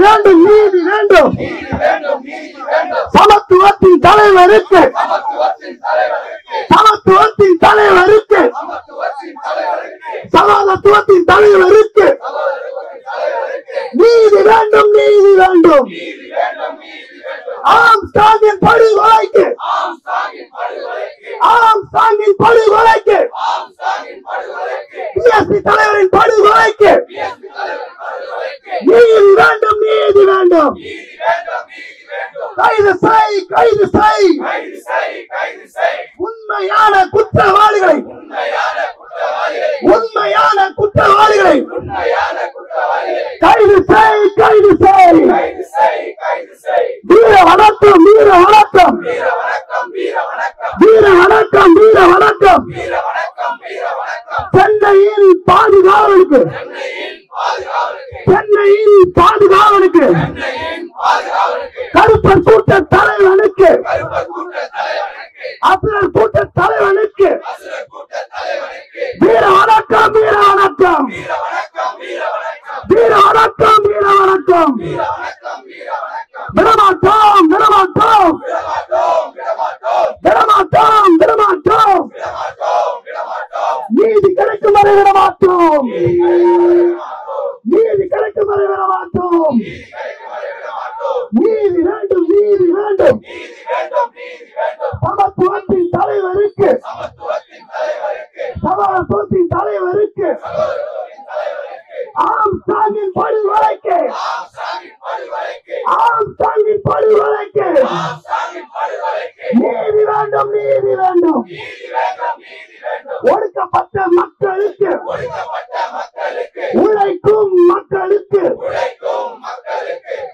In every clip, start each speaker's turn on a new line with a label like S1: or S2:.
S1: வேண்டும் நீதி வேண்டும். சமத்துவத்தின் தலைவருக்கு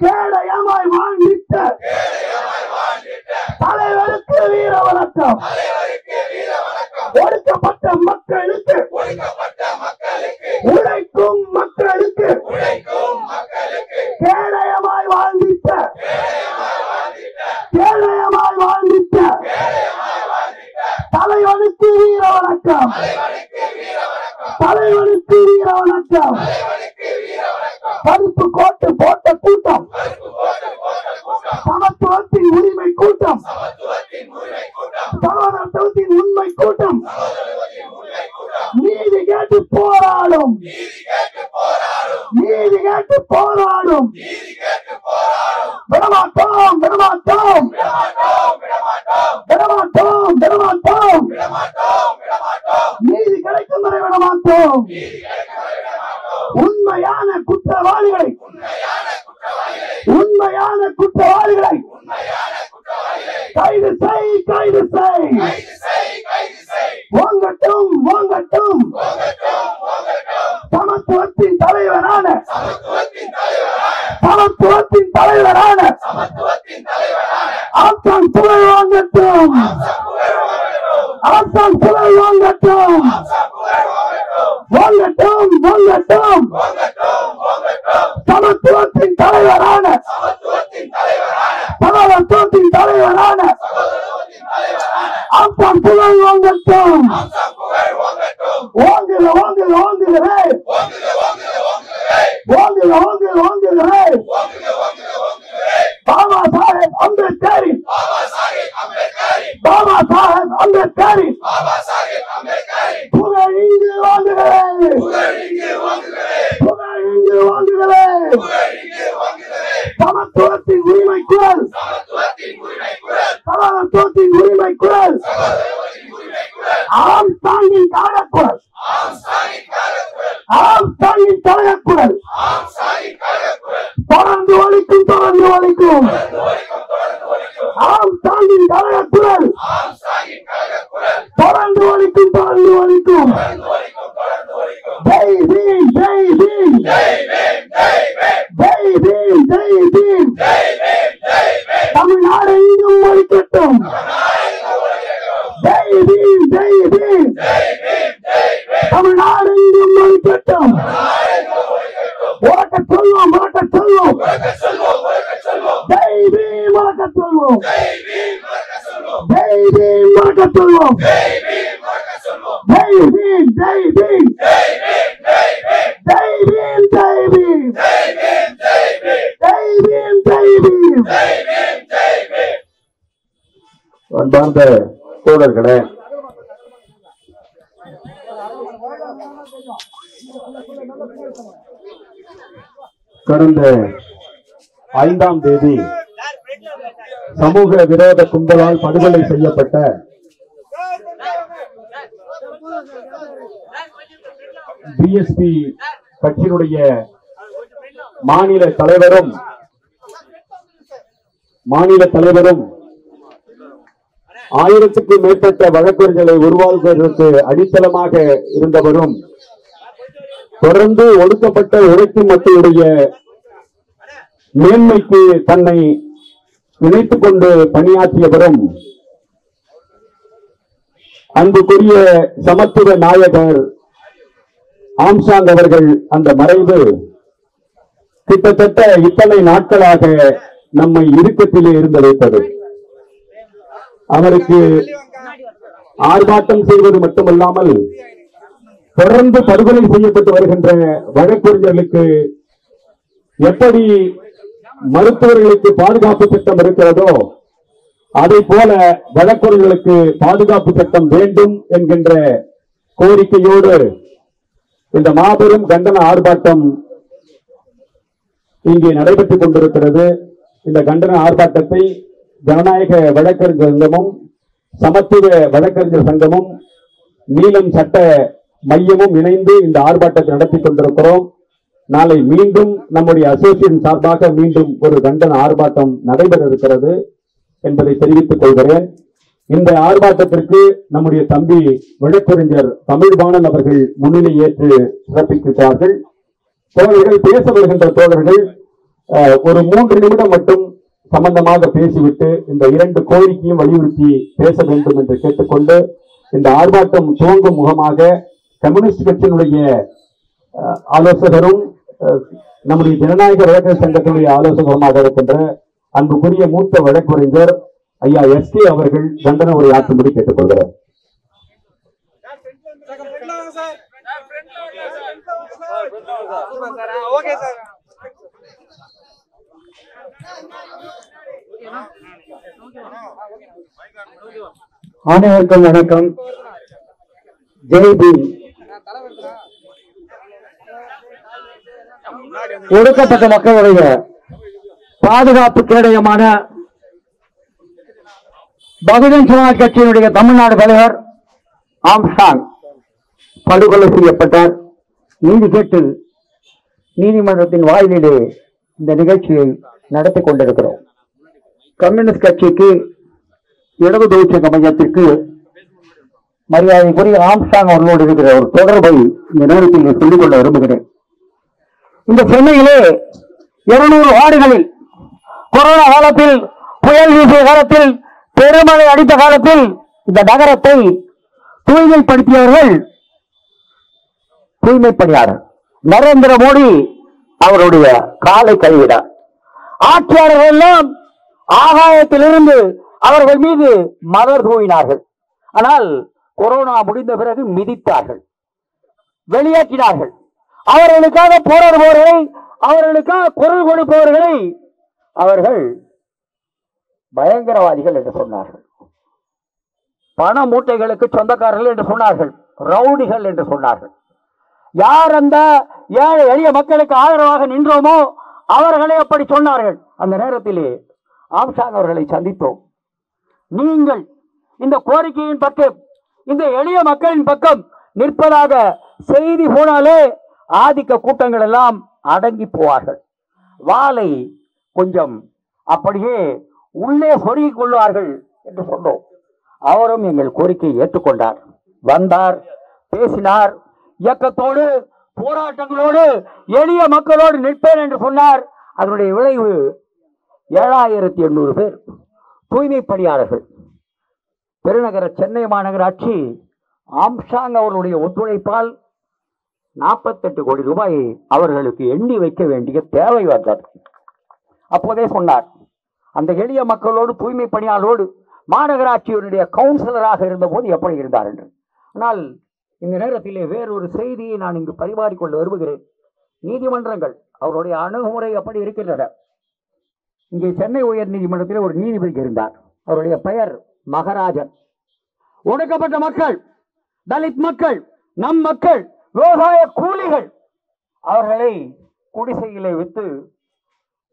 S1: கேடயமாய் வாழ்ந்திட்ட. தலைவருக்கு வீர வணக்கம் குரல். சமத்துவத்தின் உரிமை குரல். ஆம் தாங்கின் காலக்குரல். ஆம் சொல்லுவோம். தெய்வீன் தெய்வீன் தெய்வீன் தெய்வீன் தெய்வீன்
S2: தெய்வீன் அன்பார்ந்த தோழர்களே கடந்த ஐந்தாம் தேதி சமூக விரோத கும்பலால் படுகொலை செய்யப்பட்ட பிஎஸ்பி கட்சியினுடைய மாநில தலைவரும் மாநில தலைவரும் ஆயிரத்துக்கும் மேற்பட்ட வழக்கறிஞர்களை உருவாக்குவதற்கு அடித்தளமாக இருந்தவரும் தொடர்ந்து ஒடுக்கப்பட்ட உழைக்கும் மக்களுடைய மேன்மைக்கு தன்னை இணைத்துக் கொண்டு பணியாற்றியவரும் அன்புக்குரிய சமத்துவ நாயகர் ஆம்சாங் அவர்கள் அந்த மறைவு கிட்டத்தட்ட இத்தனை நாட்களாக நம்மை இறுக்கத்திலே இருந்து வைத்தது. அவருக்கு ஆர்ப்பாட்டம் செய்வது மட்டுமல்லாமல் தொடர்ந்து படுகொலை செய்யப்பட்டு வருகின்ற வழக்கறிஞர்களுக்கு எப்படி மருத்துவர்களுக்கு பாதுகாப்பு சட்டம் இருக்கிறதோ அதை போல வழக்கறிஞர்களுக்கு பாதுகாப்பு சட்டம் வேண்டும் என்கின்ற கோரிக்கையோடு இந்த மாபெரும் கண்டன ஆர்ப்பாட்டம் இங்கே நடைபெற்றுக் கொண்டிருக்கிறது. இந்த கண்டன ஆர்ப்பாட்டத்தை ஜனநாயக வழக்கறிஞர் சங்கமும் சமத்துவ வழக்கறிஞர் சங்கமும் நீலம் சட்ட மையமும் இணைந்து இந்த ஆர்ப்பாட்டத்தை நடத்தி கொண்டிருக்கிறோம். நாளை மீண்டும் நம்முடைய அசோசியேஷன் சார்பாக மீண்டும் ஒரு கண்டன ஆர்ப்பாட்டம் நடைபெற இருக்கிறது என்பதை தெரிவித்துக் கொள்கிறேன். இந்த ஆர்ப்பாட்டத்திற்கு நம்முடைய தம்பி வழக்கறிஞர் தமிழ்பாணன் அவர்கள் முன்னிலை ஏற்று சிறப்பிக்கிறார்கள் தோழர்கள் பேச வருகின்ற தோழர்கள் ஒரு மூன்று நிமிடம் மட்டும் சம்பந்தமாக பேசிவிட்டு இந்த இரண்டு கோரிக்கையும் வலியுறுத்தி பேச வேண்டும் என்று கேட்டுக்கொண்டு இந்த ஆர்ப்பாட்டம் துவங்கும் முகமாக கம்யூனிஸ்ட் கட்சியினுடைய அஹ், ஆலோசகரும் அஹ், நம்முடைய ஜனநாயக வழக்கறிஞர் சங்கத்தினுடைய ஆலோசகருமாக இருக்கின்ற அன்புக்குரிய மூத்த வழக்கறிஞர் ஐயா எஸ் கே அவர்கள் கண்டன உரை ஆற்றும்படி கேட்டுக்கொள்கிறார்
S3: ஓகே
S2: அனைவருக்கும் வணக்கம். ஜெய் பீம். ஒடுக்கப்பட்ட மக்களுடைய பாதுகாப்பு கேடயமான பகுஜன் சமாஜ் கட்சியினுடைய தமிழ்நாடு தலைவர் ஆம்சாங் படுகொலை செய்யப்பட்டார். நீதி கேட்டு நீதிமன்றத்தின் வாயிலே இந்த நிகழ்ச்சியை நடத்தி கொண்டிருக்கிறோம். கம்யூனிஸ்ட் கட்சிக்கு இடது தொழிற்சங்க மையத்திற்கு மரியாதைக்குரிய ஆம்சாங் அவர்களோடு இருக்கிற ஒரு தொடர்பை இந்த நேரத்தில் சொல்லிக் கொள்ள விரும்புகிறேன். இந்த சென்னையிலே இருநூறு வார்டுகளில் கொரோனா காலத்தில் புயல் வீசிய காலத்தில் பெருமழை அடித்த காலத்தில் இந்த நகரத்தை தூய்மைப்படுத்தியவர்கள் தூய்மை பணியாளர் நரேந்திர மோடி அவருடைய காலை கழுவினார். ஆட்சியாளர்கள் எல்லாம் ஆகாயத்திலிருந்து அவர்கள் மீது மலர் தூவினார்கள். ஆனால் கொரோனா முடிந்த பிறகு மிதித்தார்கள். வெளியேற்றினார்கள். அவர்களுக்காக போராடுபவர்களை அவர்களுக்காக குரல் கொடுப்பவர்களை அவர்கள் பயங்கரவாதிகள் என்று சொன்னார்கள். பண மூட்டைகளுக்கு சொந்தக்காரர்கள் என்று சொன்னார்கள். ரவுடிகள் என்று சொன்னார்கள். யார் அந்த ஏழை எளிய மக்களுக்கு ஆதரவாக நின்றோமோ அவர்களே அப்படி சொன்னார்கள். அந்த நேரத்திலே ஆம்சான் அவர்களை சந்தித்தோம். நீங்கள் இந்த கோரிக்கையின் பக்கம் இந்த எளிய மக்களின் பக்கம் நிற்பதாக செய்தி போனாலே ஆதிக்க கூட்டங்கள் எல்லாம் அடங்கி போவார்கள். வாளை கொஞ்சம் அப்படியே உள்ளே சொருகிக் கொள்வார்கள் என்று சொன்னோம். அவரும் எங்கள் கோரிக்கையை ஏற்றுக்கொண்டார். வந்தார் பேசினார் இயக்கத்தோடு போராட்டங்களோடு எளிய மக்களோடு நிற்பேன் என்று சொன்னார். அதனுடைய விளைவு ஏழாயிரத்தி எண்ணூறு பேர் தூய்மை பணியாளர்கள். பெருநகர சென்னை மாநகராட்சி ஆம்சாங் அவர்களுடைய ஒத்துழைப்பால் நாற்பத்தெட்டு கோடி ரூபாயை அவர்களுக்கு எண்ணி வைக்க வேண்டிய தேவை வந்தது. அப்போதே சொன்னார் அந்த எளிய மக்களோடு தூய்மை பணியாளரோடு மாநகராட்சியினுடைய கவுன்சிலராக இருந்தபோது எப்படி இருந்தார் என்று. ஆனால் இந்த நேரத்திலே வேறொரு செய்தியை நான் இங்கு பரிமாறிக்கொள்ள விரும்புகிறேன். நீதிமன்றங்கள் அவருடைய அணுகுமுறை எப்படி இருக்கின்றன? இங்கே சென்னை உயர் நீதிமன்றத்தில் ஒரு நீதிபதி இருந்தார். அவருடைய பெயர் மகராஜன். ஒடுக்கப்பட்ட மக்கள் தலித் மக்கள் நம் மக்கள் விவசாய கூலிகள் அவர்களை குடிசையிலே விற்று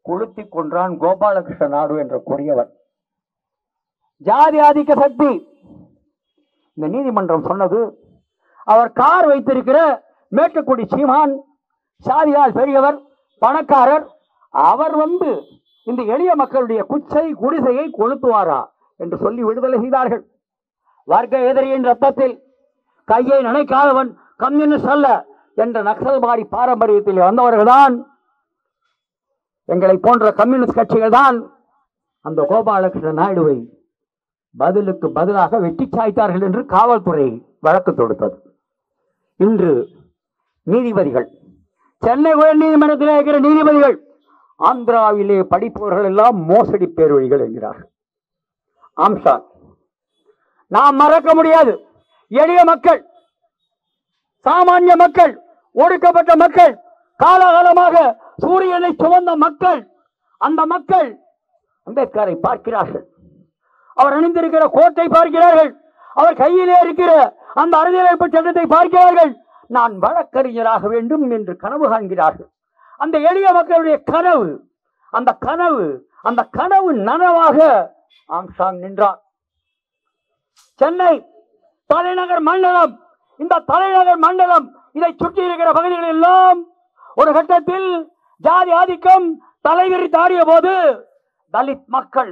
S2: கொளுத்தி கொன்றான் கோபாலகிருஷ்ண நாடு என்ற கூறியவர் ஜாதி ஆதிக்க சக்தி. இந்த நீதிமன்றம் சொன்னது அவர் கார் வைத்திருக்கிற மேட்டுக்குடி சீமான் சாதியால் பெரியவர் பணக்காரர் அவர் வந்து இந்த எளிய மக்களுடைய குச்சை குடிசையை கொளுத்துவாரா என்று சொல்லி விடுதலை செய்தார்கள். வர்க்க எதிரியின் ரத்தத்தில் கையை நினைக்காதவன் கம்யூனிஸ்ட் அல்ல என்ற நக்சல்வாடி பாரம்பரியத்தில் வந்தவர்கள்தான் எங்களை போன்ற கம்யூனிஸ்ட் கட்சிகள் தான் அந்த கோபாலகிருஷ்ண நாயுடுவை பதிலுக்கு பதிலாக வெட்டி சாய்த்தார்கள் என்று காவல்துறை வழக்கு தொடுத்தது. இன்று நீதிபதிகள் சென்னை உயர் நீதிமன்றத்தில் இருக்கிற நீதிபதிகள் ஆந்திராவிலே படிப்பவர்கள் எல்லாம் மோசடி பேரொழிகள் என்கிறார்கள். ஆம்சா நாம் மறக்க முடியாது. எளிய மக்கள் சாமானிய மக்கள் ஒடுக்கப்பட்ட மக்கள் காலகாலமாக சூரியனை சுமந்த மக்கள் அந்த மக்கள் அம்பேத்கரை பார்க்கிறார்கள். அவர் அணிந்திருக்கிற கோட்டை பார்க்கிறார்கள். அவர் கையிலே இருக்கிற அந்த அரசியலமைப்பு சட்டத்தை பார்க்கிறார்கள். நான் வழக்கறிஞராக வேண்டும் என்று கனவு காண்கிறார்கள். அந்த எளிய மக்களுடைய கனவு அந்த கனவு அந்த கனவு நனவாக ஆம்சாங் நின்றார் சென்னை தலைநகர் மண்டலம் இந்த தலைநகர் மண்டலம் இதை சுற்றி இருக்கிற பகுதிகள் எல்லாம் ஒரு கட்டத்தில் ஜாதி ஆதிக்கம் தலைவிரி தாடிய போது தலித் மக்கள்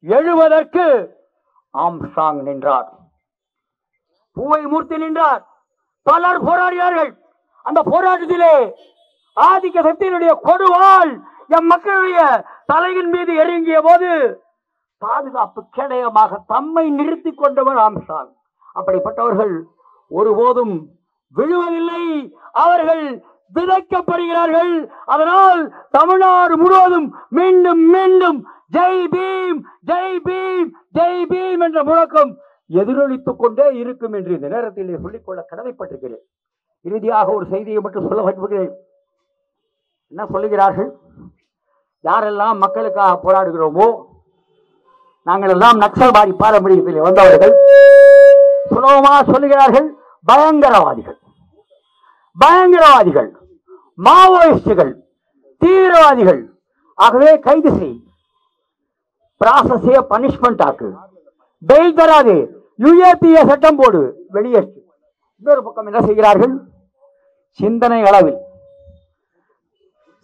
S2: எழுவதற்கு ஆம்சாங் நின்றார். பூவை மூர்த்தி நின்றார். பலர் போராடினார்கள். அந்த போராட்டத்திலே ஆதிக்க சக்தியினுடைய கொடுவாள் எம் மக்களுடைய தலையின் மீது இறங்கிய போது பாதுகாப்பு கேடயமாக தம்மை நிறுத்திக் கொண்டவர் ஆம்சாங். அப்படிப்பட்டவர்கள் ஒருபோதும் விழுவதில்லை. அவர்கள் விதைக்கப்படுகிறார்கள். அதனால் தமிழ்நாடு முழுவதும் மீண்டும் மீண்டும் ஜெய் பீம் ஜெய் பீம் ஜெய் பீம் என்ற முழக்கம் எதிரொலித்துக் கொண்டே இருக்கும் என்று இந்த நேரத்தில் சொல்லிக்கொள்ள கடமைப்பட்டிருக்கிறேன். இறுதியாக ஒரு செய்தியை மட்டும் சொல்ல விரும்புகிறேன். என்ன சொல்லுகிறார்கள்? யாரெல்லாம் மக்களுக்காக போராடுகிறோமோ நாங்கள் எல்லாம் நக்சல்வாதி பாரம்பரியத்தில் வந்தவர்கள். சுலபமாக சொல்லுகிறார்கள் பயங்கரவாதிகள். பயங்கரவாதிகள். மாவோயிஸ்டுகள் தீவிரவாதிகள். ஆகவே கைது செய். ப்ராசஸே பனிஷ்மெண்ட் ஆக்கு. பெயில் தராது. யுஏபிஏ சட்டம் போடு. வெளியேற்று. இன்னொரு பக்கம் என்ன செய்கிறார்கள்? சிந்தனை அளவில்.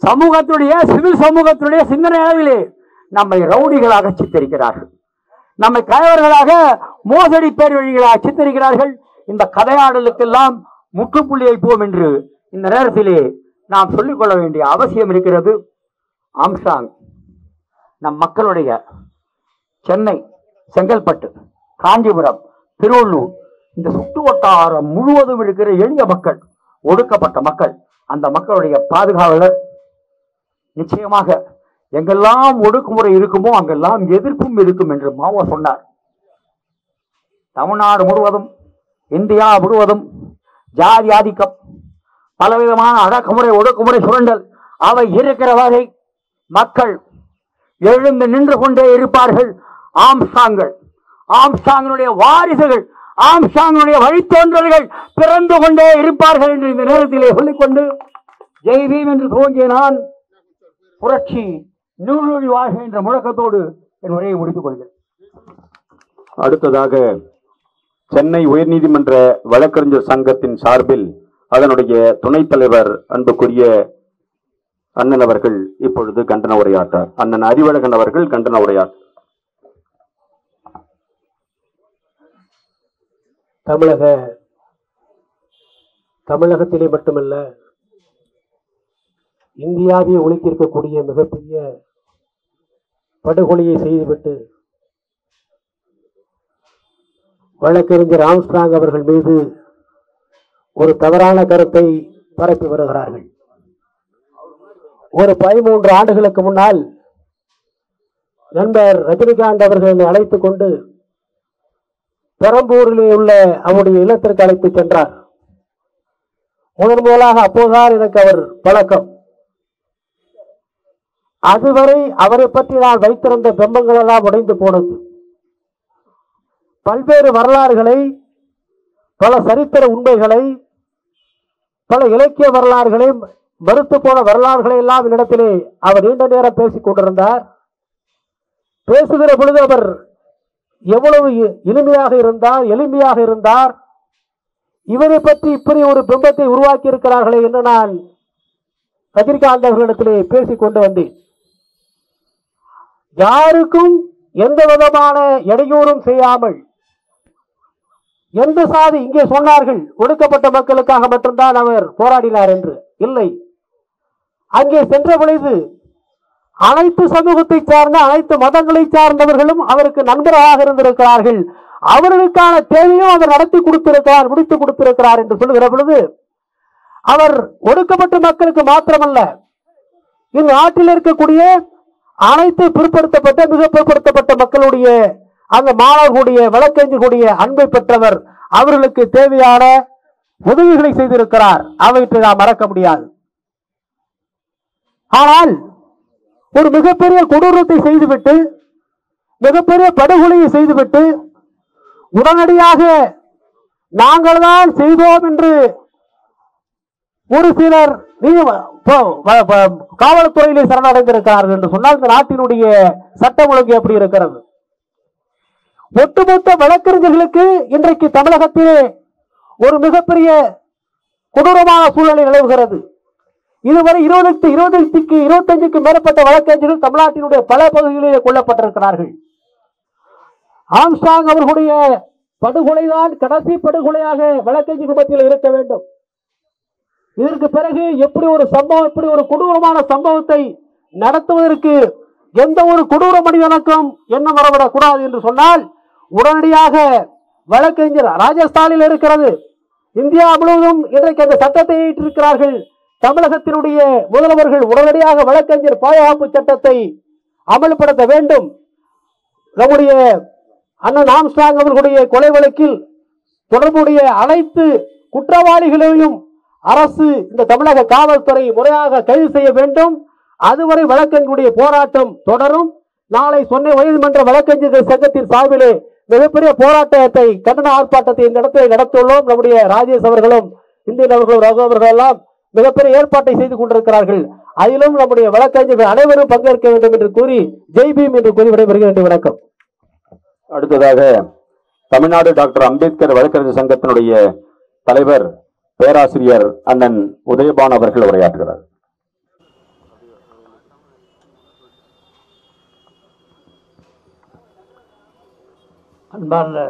S2: சமூகத்துடைய சிவில் சமூகத்துடைய சிந்தனை அளவிலே நம்மை ரவுடிகளாக சித்தரிக்கிறார்கள். நம்மை கயவர்களாக மோசடி பேர் வழிகளாக சித்தரிக்கிறார்கள். இந்த கதையாடலுக்கெல்லாம் முற்றுப்புள்ளி வைப்போம் என்று இந்த நேரத்திலே நாம் சொல்லிக்கொள்ள வேண்டிய அவசியம் இருக்கிறது ஆம்சாங் நம் மக்களுடைய சென்னை செங்கல்பட்டு காஞ்சிபுரம் திருவள்ளூர் இந்த சுற்று வட்டாரம் முழுவதும் இருக்கிற எளிய மக்கள் ஒடுக்கப்பட்ட மக்கள் அந்த மக்களுடைய பாதுகாவலர். நிச்சயமாக எங்கெல்லாம் ஒடுக்குமுறை இருக்குமோ அங்கெல்லாம் எதிர்ப்பும் இருக்கும் என்று மாவோ சொன்னார். தமிழ்நாடு முழுவதும் இந்தியா முழுவதும் ஜாதி ஆதிக்கம் பலவிதமான அடக்குமுறை ஒடுக்குமுறை சுரண்டல். அவை இருக்கிற வரை மக்கள் எழுந்து நின்று கொண்டே இருப்பார்கள். ஆம்சாங்கள் ஆம்சாங்கனுடைய வாரிசுகள் ஆம்சாங்கனுடைய வழித்தோன்றல்கள் பிறந்து கொண்டே இருப்பார்கள் என்று இந்த நேரத்திலே சொல்லிக்கொண்டு ஜெய்வீம் என்று துவங்கிய நான் புரட்சி நூலொழி வாழ்க என்ற முழக்கத்தோடு என் உரையை முடித்துக் கொள்கிறேன்.
S3: அடுத்ததாக சென்னை உயர்நீதிமன்ற வழக்கறிஞர் சங்கத்தின் சார்பில் அதனுடைய துணைத் தலைவர் அன்புக்குரிய அண்ணன் அவர்கள் இப்பொழுது கண்டன உரையாற்றார். அண்ணன் அறிவழகன் அவர்கள் கண்டன உரையாற்றார்.
S4: தமிழக தமிழகத்திலே மட்டுமல்ல இந்தியாவை ஒழித்திருக்கக்கூடிய மிகப்பெரிய படுகொலையை செய்துவிட்டு வழக்கறிஞர் ஆம்ஸ்ட்ராங் அவர்கள் மீது ஒரு தவறான கருத்தை பரப்பி வருகிறார்கள். ஒரு பதிமூன்று ஆண்டுகளுக்கு முன்னால் நண்பர் ரஜினிகாந்த் அவர்கள் என்னை அழைத்துக் கொண்டு பெரம்பூரிலே உள்ள அவருடைய இல்லத்திற்கு அழைத்து சென்றார். முதன் முதலாக அப்போதுதான் எனக்கு அவர் பழக்கம். அதுவரை அவரை பற்றி நான் வைத்திருந்த பிம்பங்கள் எல்லாம் உடைந்து போனது. பல்வேறு வரலாறுகளை பல சரித்திர உண்மைகளை பல இலக்கிய வரலாறுகளை மறுத்து போன வரலாறுகளை எல்லாம் என்னிடத்திலே அவர் நீண்ட நேரம் பேசிக் கொண்டிருந்தார். பேசுகிற பொழுது அவர் எவ்வளவு எளிமையாக இருந்தார் எளிமையாக இருந்தார். இவரை பற்றி இப்படி ஒரு பிம்பத்தை உருவாக்கி இருக்கிறார்களே என்று நான் ரஜினிகாந்த் அவர்களிடத்திலே பேசிக் கொண்டு வந்தேன். யாருக்கும் எந்த விதமான இடையூறும் செய்யாமல் எந்த சாதி இங்கே சொன்னார்கள்? ஒடுக்கப்பட்ட மக்களுக்காக மட்டும்தான் அவர் போராடினார் என்று. இல்லை. அங்கே சென்ற பொழுது அனைத்து சமூகத்தை சார்ந்த அனைத்து மதங்களை சார்ந்தவர்களும் அவருக்கு நண்பராக இருந்திருக்கிறார்கள். அவர்களுக்கான தேவையும் அவர் நடத்தி கொடுத்திருக்கிறார் முடித்து கொடுத்திருக்கிறார் என்று சொல்லுகிற பொழுது அவர் ஒடுக்கப்பட்ட மக்களுக்கு மாத்திரமல்ல இந்த நாட்டில் இருக்கக்கூடிய அனைத்து பிற்படுத்தப்பட்ட மிக பிற்படுத்தப்பட்ட மக்களுடைய அந்த மாணவர்களுடைய வழக்கறிஞர்களுடைய அன்பை பெற்றவர் அவர்களுக்கு தேவையான உதவிகளை செய்திருக்கிறார். அவற்றை நாம் மறக்க முடியாது. ஆனால் ஒரு மிகப்பெரிய கொடூரத்தை செய்துவிட்டு மிகப்பெரிய படுகொலையை செய்துவிட்டு உடனடியாக நாங்கள் தான் செய்தோம் என்று ஒரு சிலர் காவல்துறையிலே சரணடைந்திருக்கிறார்கள் என்று சொன்னால் இந்த நாட்டினுடைய சட்டம் ஒழுங்கு எப்படி இருக்கிறது? ஒட்டுமொத்த வழக்கறிஞர்களுக்கு இன்றைக்கு தமிழகத்திலே ஒரு மிகப்பெரிய கொடூரமான சூழ்நிலை நிலவுகிறது. இதுவரை இருபதுக்கு இருபதுக்கு இருபத்தஞ்சுக்கு மேற்பட்ட வழக்கறிஞர்கள் தமிழ்நாட்டினுடைய பல பகுதிகளிலே கொல்லப்பட்டிருக்கிறார்கள். ஆம்ஸ்டாங் அவர்களுடைய படுகொலைதான் கடைசி படுகொலையாக வழக்கறிஞர் குடும்பத்தில் இருக்க வேண்டும். இதற்கு பிறகு எப்படி ஒரு சம்பவம் இப்படி ஒரு கொடூரமான சம்பவத்தை நடத்துவதற்கு எந்த ஒரு கொடூர மனிதனுக்கும் எண்ணம் வரவிடக் கூடாது என்று சொன்னால் உடனடியாக வழக்கறிஞர் ராஜஸ்தானில் இருக்கிறது. இந்தியா முழுவதும் இன்றைக்கு அந்த சட்டத்தை ஏற்றிருக்கிறார்கள். தமிழகத்தினுடைய முதல்வர்கள் உடனடியாக வழக்கறிஞர் பாதுகாப்பு சட்டத்தை அமல்படுத்த வேண்டும். நம்முடைய அண்ணன் ஆம்ஸ்டாங் அவர்களுடைய கொலை வழக்கில் தொடர்புடைய அனைத்து குற்றவாளிகளையும் அரசு இந்த தமிழக காவல்துறை முறையாக கைது செய்ய வேண்டும். அதுவரை வழக்கறிஞருடைய போராட்டம் தொடரும். நாளை சொன்ன உயர்மன்ற வழக்கறிஞர்கள் சங்கத்தின் சார்பிலே மிகப்பெரிய போராட்டத்தை கண்டன ஆர்ப்பாட்டத்தை இந்த இடத்தை நடத்தியுள்ளோம். நம்முடைய ராஜேஷ் அவர்களும் இந்தியன் அவர்களும் ரகு அவர்கள் எல்லாம் மிகப்பெரிய ஏற்பாட்டை செய்து கொண்டிருக்கிறார்கள். அதிலும் நம்முடைய வழக்கறிஞர்கள் அனைவரும் பங்கேற்க வேண்டும் என்று கூறி ஜெய்பீம் என்று கூறி விடைபெறுகிறேன் வணக்கம்.
S3: அடுத்ததாக தமிழ்நாடு டாக்டர் அம்பேத்கர் வழக்கறிஞர் சங்கத்தினுடைய தலைவர் பேராசிரியர் அண்ணன் உதயபான் அவர்கள் உரையாற்றுகிறார்.
S5: அன்பார்ந்த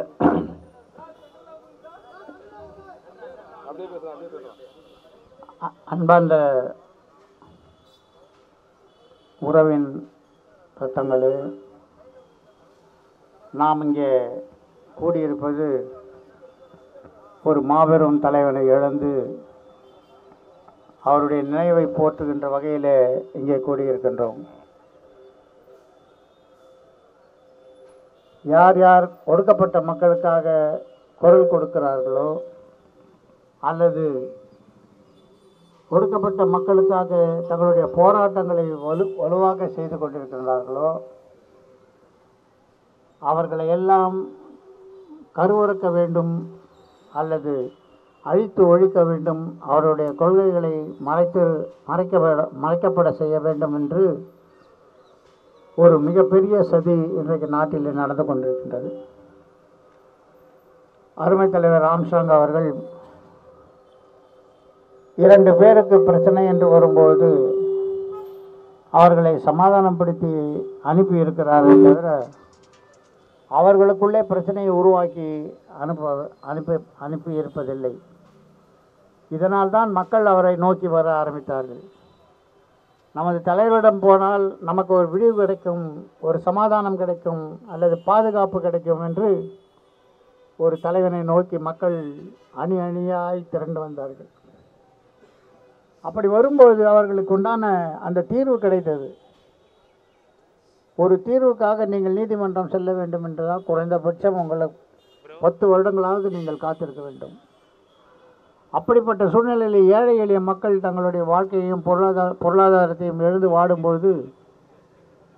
S5: அன்பார்ந்த உறவின் ரத்தங்களே நாம் இங்கே கூடியிருப்பது ஒரு மாபெரும் தலைவனை இழந்து அவருடைய நினைவை போற்றுகின்ற வகையில் இங்கே கூடியிருக்கின்றோம். யார் யார் ஒடுக்கப்பட்ட மக்களுக்காக குரல் கொடுக்கிறார்களோ அல்லது ஒடுக்கப்பட்ட மக்களுக்காக தங்களுடைய போராட்டங்களை வலு வலுவாக செய்து கொண்டிருக்கிறார்களோ அவர்களை எல்லாம் கருவறுக்க வேண்டும் அல்லது அழித்து ஒழிக்க வேண்டும். அவருடைய கொள்கைகளை மறைத்து மறைக்கப்பட மறைக்கப்பட செய்ய வேண்டும் என்று ஒரு மிகப்பெரிய சதி இன்றைக்கு நாட்டில் நடந்து கொண்டிருக்கின்றது. அருமை தலைவர் ராம்சாங் அவர்கள் இரண்டு பேருக்கு பிரச்சனை என்று வரும்போது அவர்களை சமாதானப்படுத்தி அனுப்பி தவிர அவர்களுக்குள்ளே பிரச்சனையை உருவாக்கி அனுப்ப அனுப்பி அனுப்பி இருப்பதில்லை இதனால் தான் மக்கள் அவரை நோக்கி வர ஆரம்பித்தார்கள். நமது தலைவரிடம் போனால் நமக்கு ஒரு விடிவு கிடைக்கும் ஒரு சமாதானம் கிடைக்கும் அல்லது பாதுகாப்பு கிடைக்கும் என்று ஒரு தலைவனை நோக்கி மக்கள் அணி அணியாய் திரண்டு வந்தார்கள். அப்படி வரும்போது அவர்களுக்கு உண்டான அந்த தீர்வு கிடைத்தது. ஒரு தீர்வுக்காக நீங்கள் நீதிமன்றம் செல்ல வேண்டும் என்றால் குறைந்தபட்சம் உங்களை பத்து வருடங்களாவது நீங்கள் காத்திருக்க வேண்டும். அப்படிப்பட்ட சூழ்நிலையில் ஏழை எளிய மக்கள் தங்களுடைய வாழ்க்கையையும் பொருளாதார பொருளாதாரத்தையும் எழுந்து வாடும்பொழுது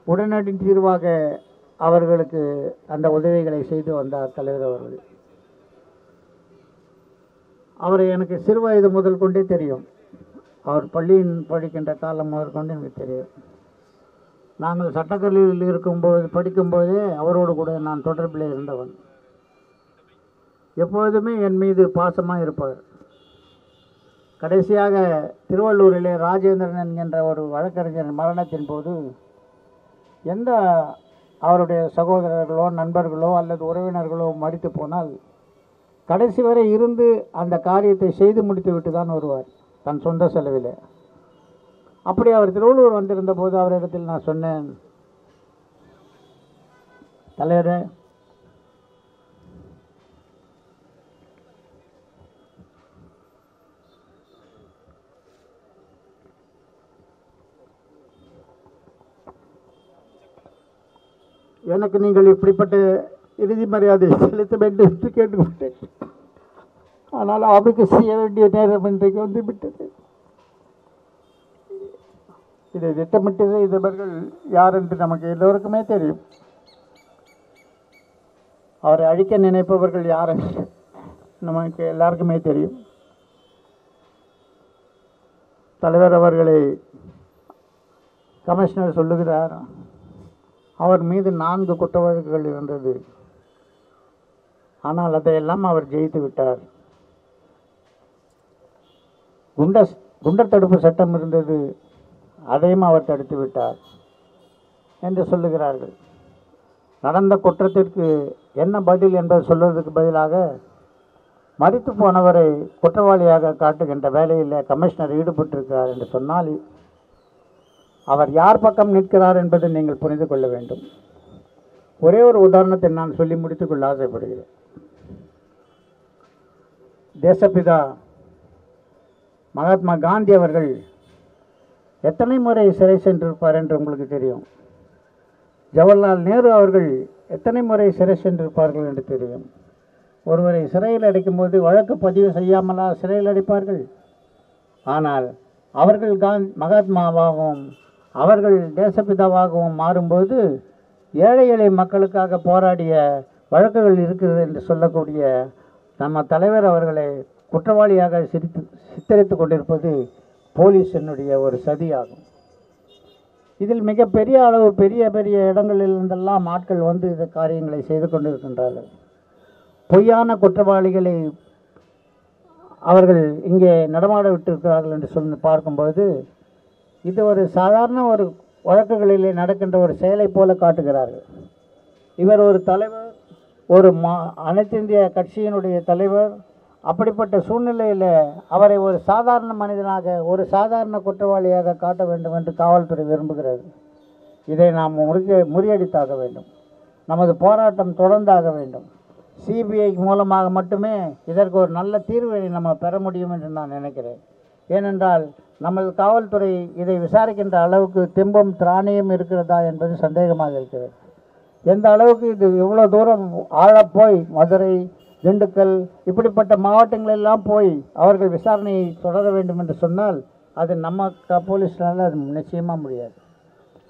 S5: உடனடி தீர்வாக அவர்களுக்கு அந்த உதவிகளை செய்து வந்தார் தலைவர் அவர்கள். அவரை எனக்கு சிறு வயது முதல் கொண்டே தெரியும். அவர் பள்ளியின் படிக்கின்ற காலம் முதல் கொண்டு எனக்கு தெரியும். நாங்கள் சட்டக்கல்லூரியில் இருக்கும்போது படிக்கும்போதே அவரோடு கூட நான் தொடர்பில் இருந்தவன். எப்பொழுதுமே என் மீது பாசமாக இருப்பார் கடைசியாக திருவள்ளூரிலே ராஜேந்திரன் என்கின்ற ஒரு வழக்கறிஞர் மரணத்தின் போது எந்த அவருடைய சகோதரர்களோ நண்பர்களோ அல்லது உறவினர்களோ மறித்து போனால் கடைசி வரை இருந்து அந்த காரியத்தை செய்து முடித்து விட்டு தான் வருவார் தன் சொந்த செலவில். அப்படி அவர் திருவள்ளூர் வந்திருந்த போது அவரிடத்தில் நான் சொன்னேன் தலைவரே எனக்கு நீங்கள் இப்படிப்பட்ட இறுதி மரியாதை செலுத்த வேண்டும் என்று கேட்டுக்கொண்டேன். ஆனால் அவருக்கு செய்ய வேண்டிய நேரம் இன்றைக்கு வந்து விட்டது இதை திட்டமிட்டது இதவர்கள் யார் என்று நமக்கு எல்லோருக்குமே தெரியும். அவரை அழிக்க நினைப்பவர்கள் யார் என்று நமக்கு எல்லாருக்குமே தெரியும். தலைவர் அவர்களை கமிஷனர் சொல்லுகிறார்? அவர் மீது நான்கு குற்ற வழக்குகள் இருந்தது. ஆனால் அதையெல்லாம் அவர் ஜெயித்து விட்டார். குண்டர் குண்டர் தடுப்பு சட்டம் இருந்தது அதையும் அவர் தடுத்து விட்டார் என்று சொல்லுகிறார்கள். நடந்த குற்றத்திற்கு என்ன பதில் என்பதை சொல்வதற்கு பதிலாக மறித்து போனவரை குற்றவாளியாக காட்டுகின்ற வேலையில் கமிஷனர் ஈடுபட்டிருக்கிறார் என்று சொன்னால் அவர் யார் பக்கம் நிற்கிறார் என்பதை நீங்கள் புரிந்து கொள்ள வேண்டும். ஒரே ஒரு உதாரணத்தை நான் சொல்லி முடித்துக்கொள்ள ஆசைப்படுகிறேன். தேசப்பிதா மகாத்மா காந்தி அவர்கள் எத்தனை முறை சிறை சென்றிருப்பார் என்று உங்களுக்கு தெரியும். ஜவஹர்லால் நேரு அவர்கள் எத்தனை முறை சிறை சென்றிருப்பார்கள் என்று தெரியும். ஒருவரை சிறையில் அடைக்கும்போது வழக்கு பதிவு செய்யாமலா சிறையில் அடைப்பார்கள்? ஆனால் அவர்கள் காந் மகாத்மாவாகவும் அவர்கள் தேசப்பிதாவாகவும் மாறும்போது ஏழை எளிய மக்களுக்காக போராடிய வழக்குகள் இருக்கிறது என்று சொல்லக்கூடிய நம்ம தலைவர் அவர்களை குற்றவாளியாக சிரித்து சித்தரித்து கொண்டிருப்பது போலீஸினுடைய ஒரு சதியாகும். இதில் மிகப்பெரிய அளவு பெரிய பெரிய இடங்களில் இருந்தெல்லாம் ஆட்கள் வந்து இந்த காரியங்களை செய்து கொண்டிருக்கின்றார்கள். பொய்யான குற்றவாளிகளை அவர்கள் இங்கே நடமாட விட்டிருக்கிறார்கள் என்று சொல்லி பார்க்கும்போது இது ஒரு சாதாரண ஒரு வழக்குகளிலே நடக்கின்ற ஒரு செயலை போல காட்டுகிறார்கள். இவர் ஒரு தலைவர் ஒரு மா அனைத்திந்திய கட்சியினுடைய தலைவர். அப்படிப்பட்ட சூழ்நிலையில் அவரை ஒரு சாதாரண மனிதனாக ஒரு சாதாரண குற்றவாளியாக காட்ட வேண்டும் என்று காவல்துறை விரும்புகிறது. இதை நாம் முறிய முறியடித்தாக வேண்டும். நமது போராட்டம் தொடர்ந்தாக வேண்டும். சிபிஐ மூலமாக மட்டுமே இதற்கு ஒரு நல்ல தீர்வை நம்ம பெற முடியும் என்று நான் நினைக்கிறேன். ஏனென்றால் நமது காவல்துறை இதை விசாரிக்கின்ற அளவுக்கு தெம்பும் திராணியம் இருக்கிறதா என்பது சந்தேகமாக இருக்கிறது. எந்த அளவுக்கு இது இவ்வளோ தூரம் ஆழப்போய் மதுரை திண்டுக்கல் இப்படிப்பட்ட மாவட்டங்களெல்லாம் போய் அவர்கள் விசாரணையை தொடர வேண்டும் என்று சொன்னால் அது நம்ம க போலீஸ்னால அது நிச்சயமாக முடியாது.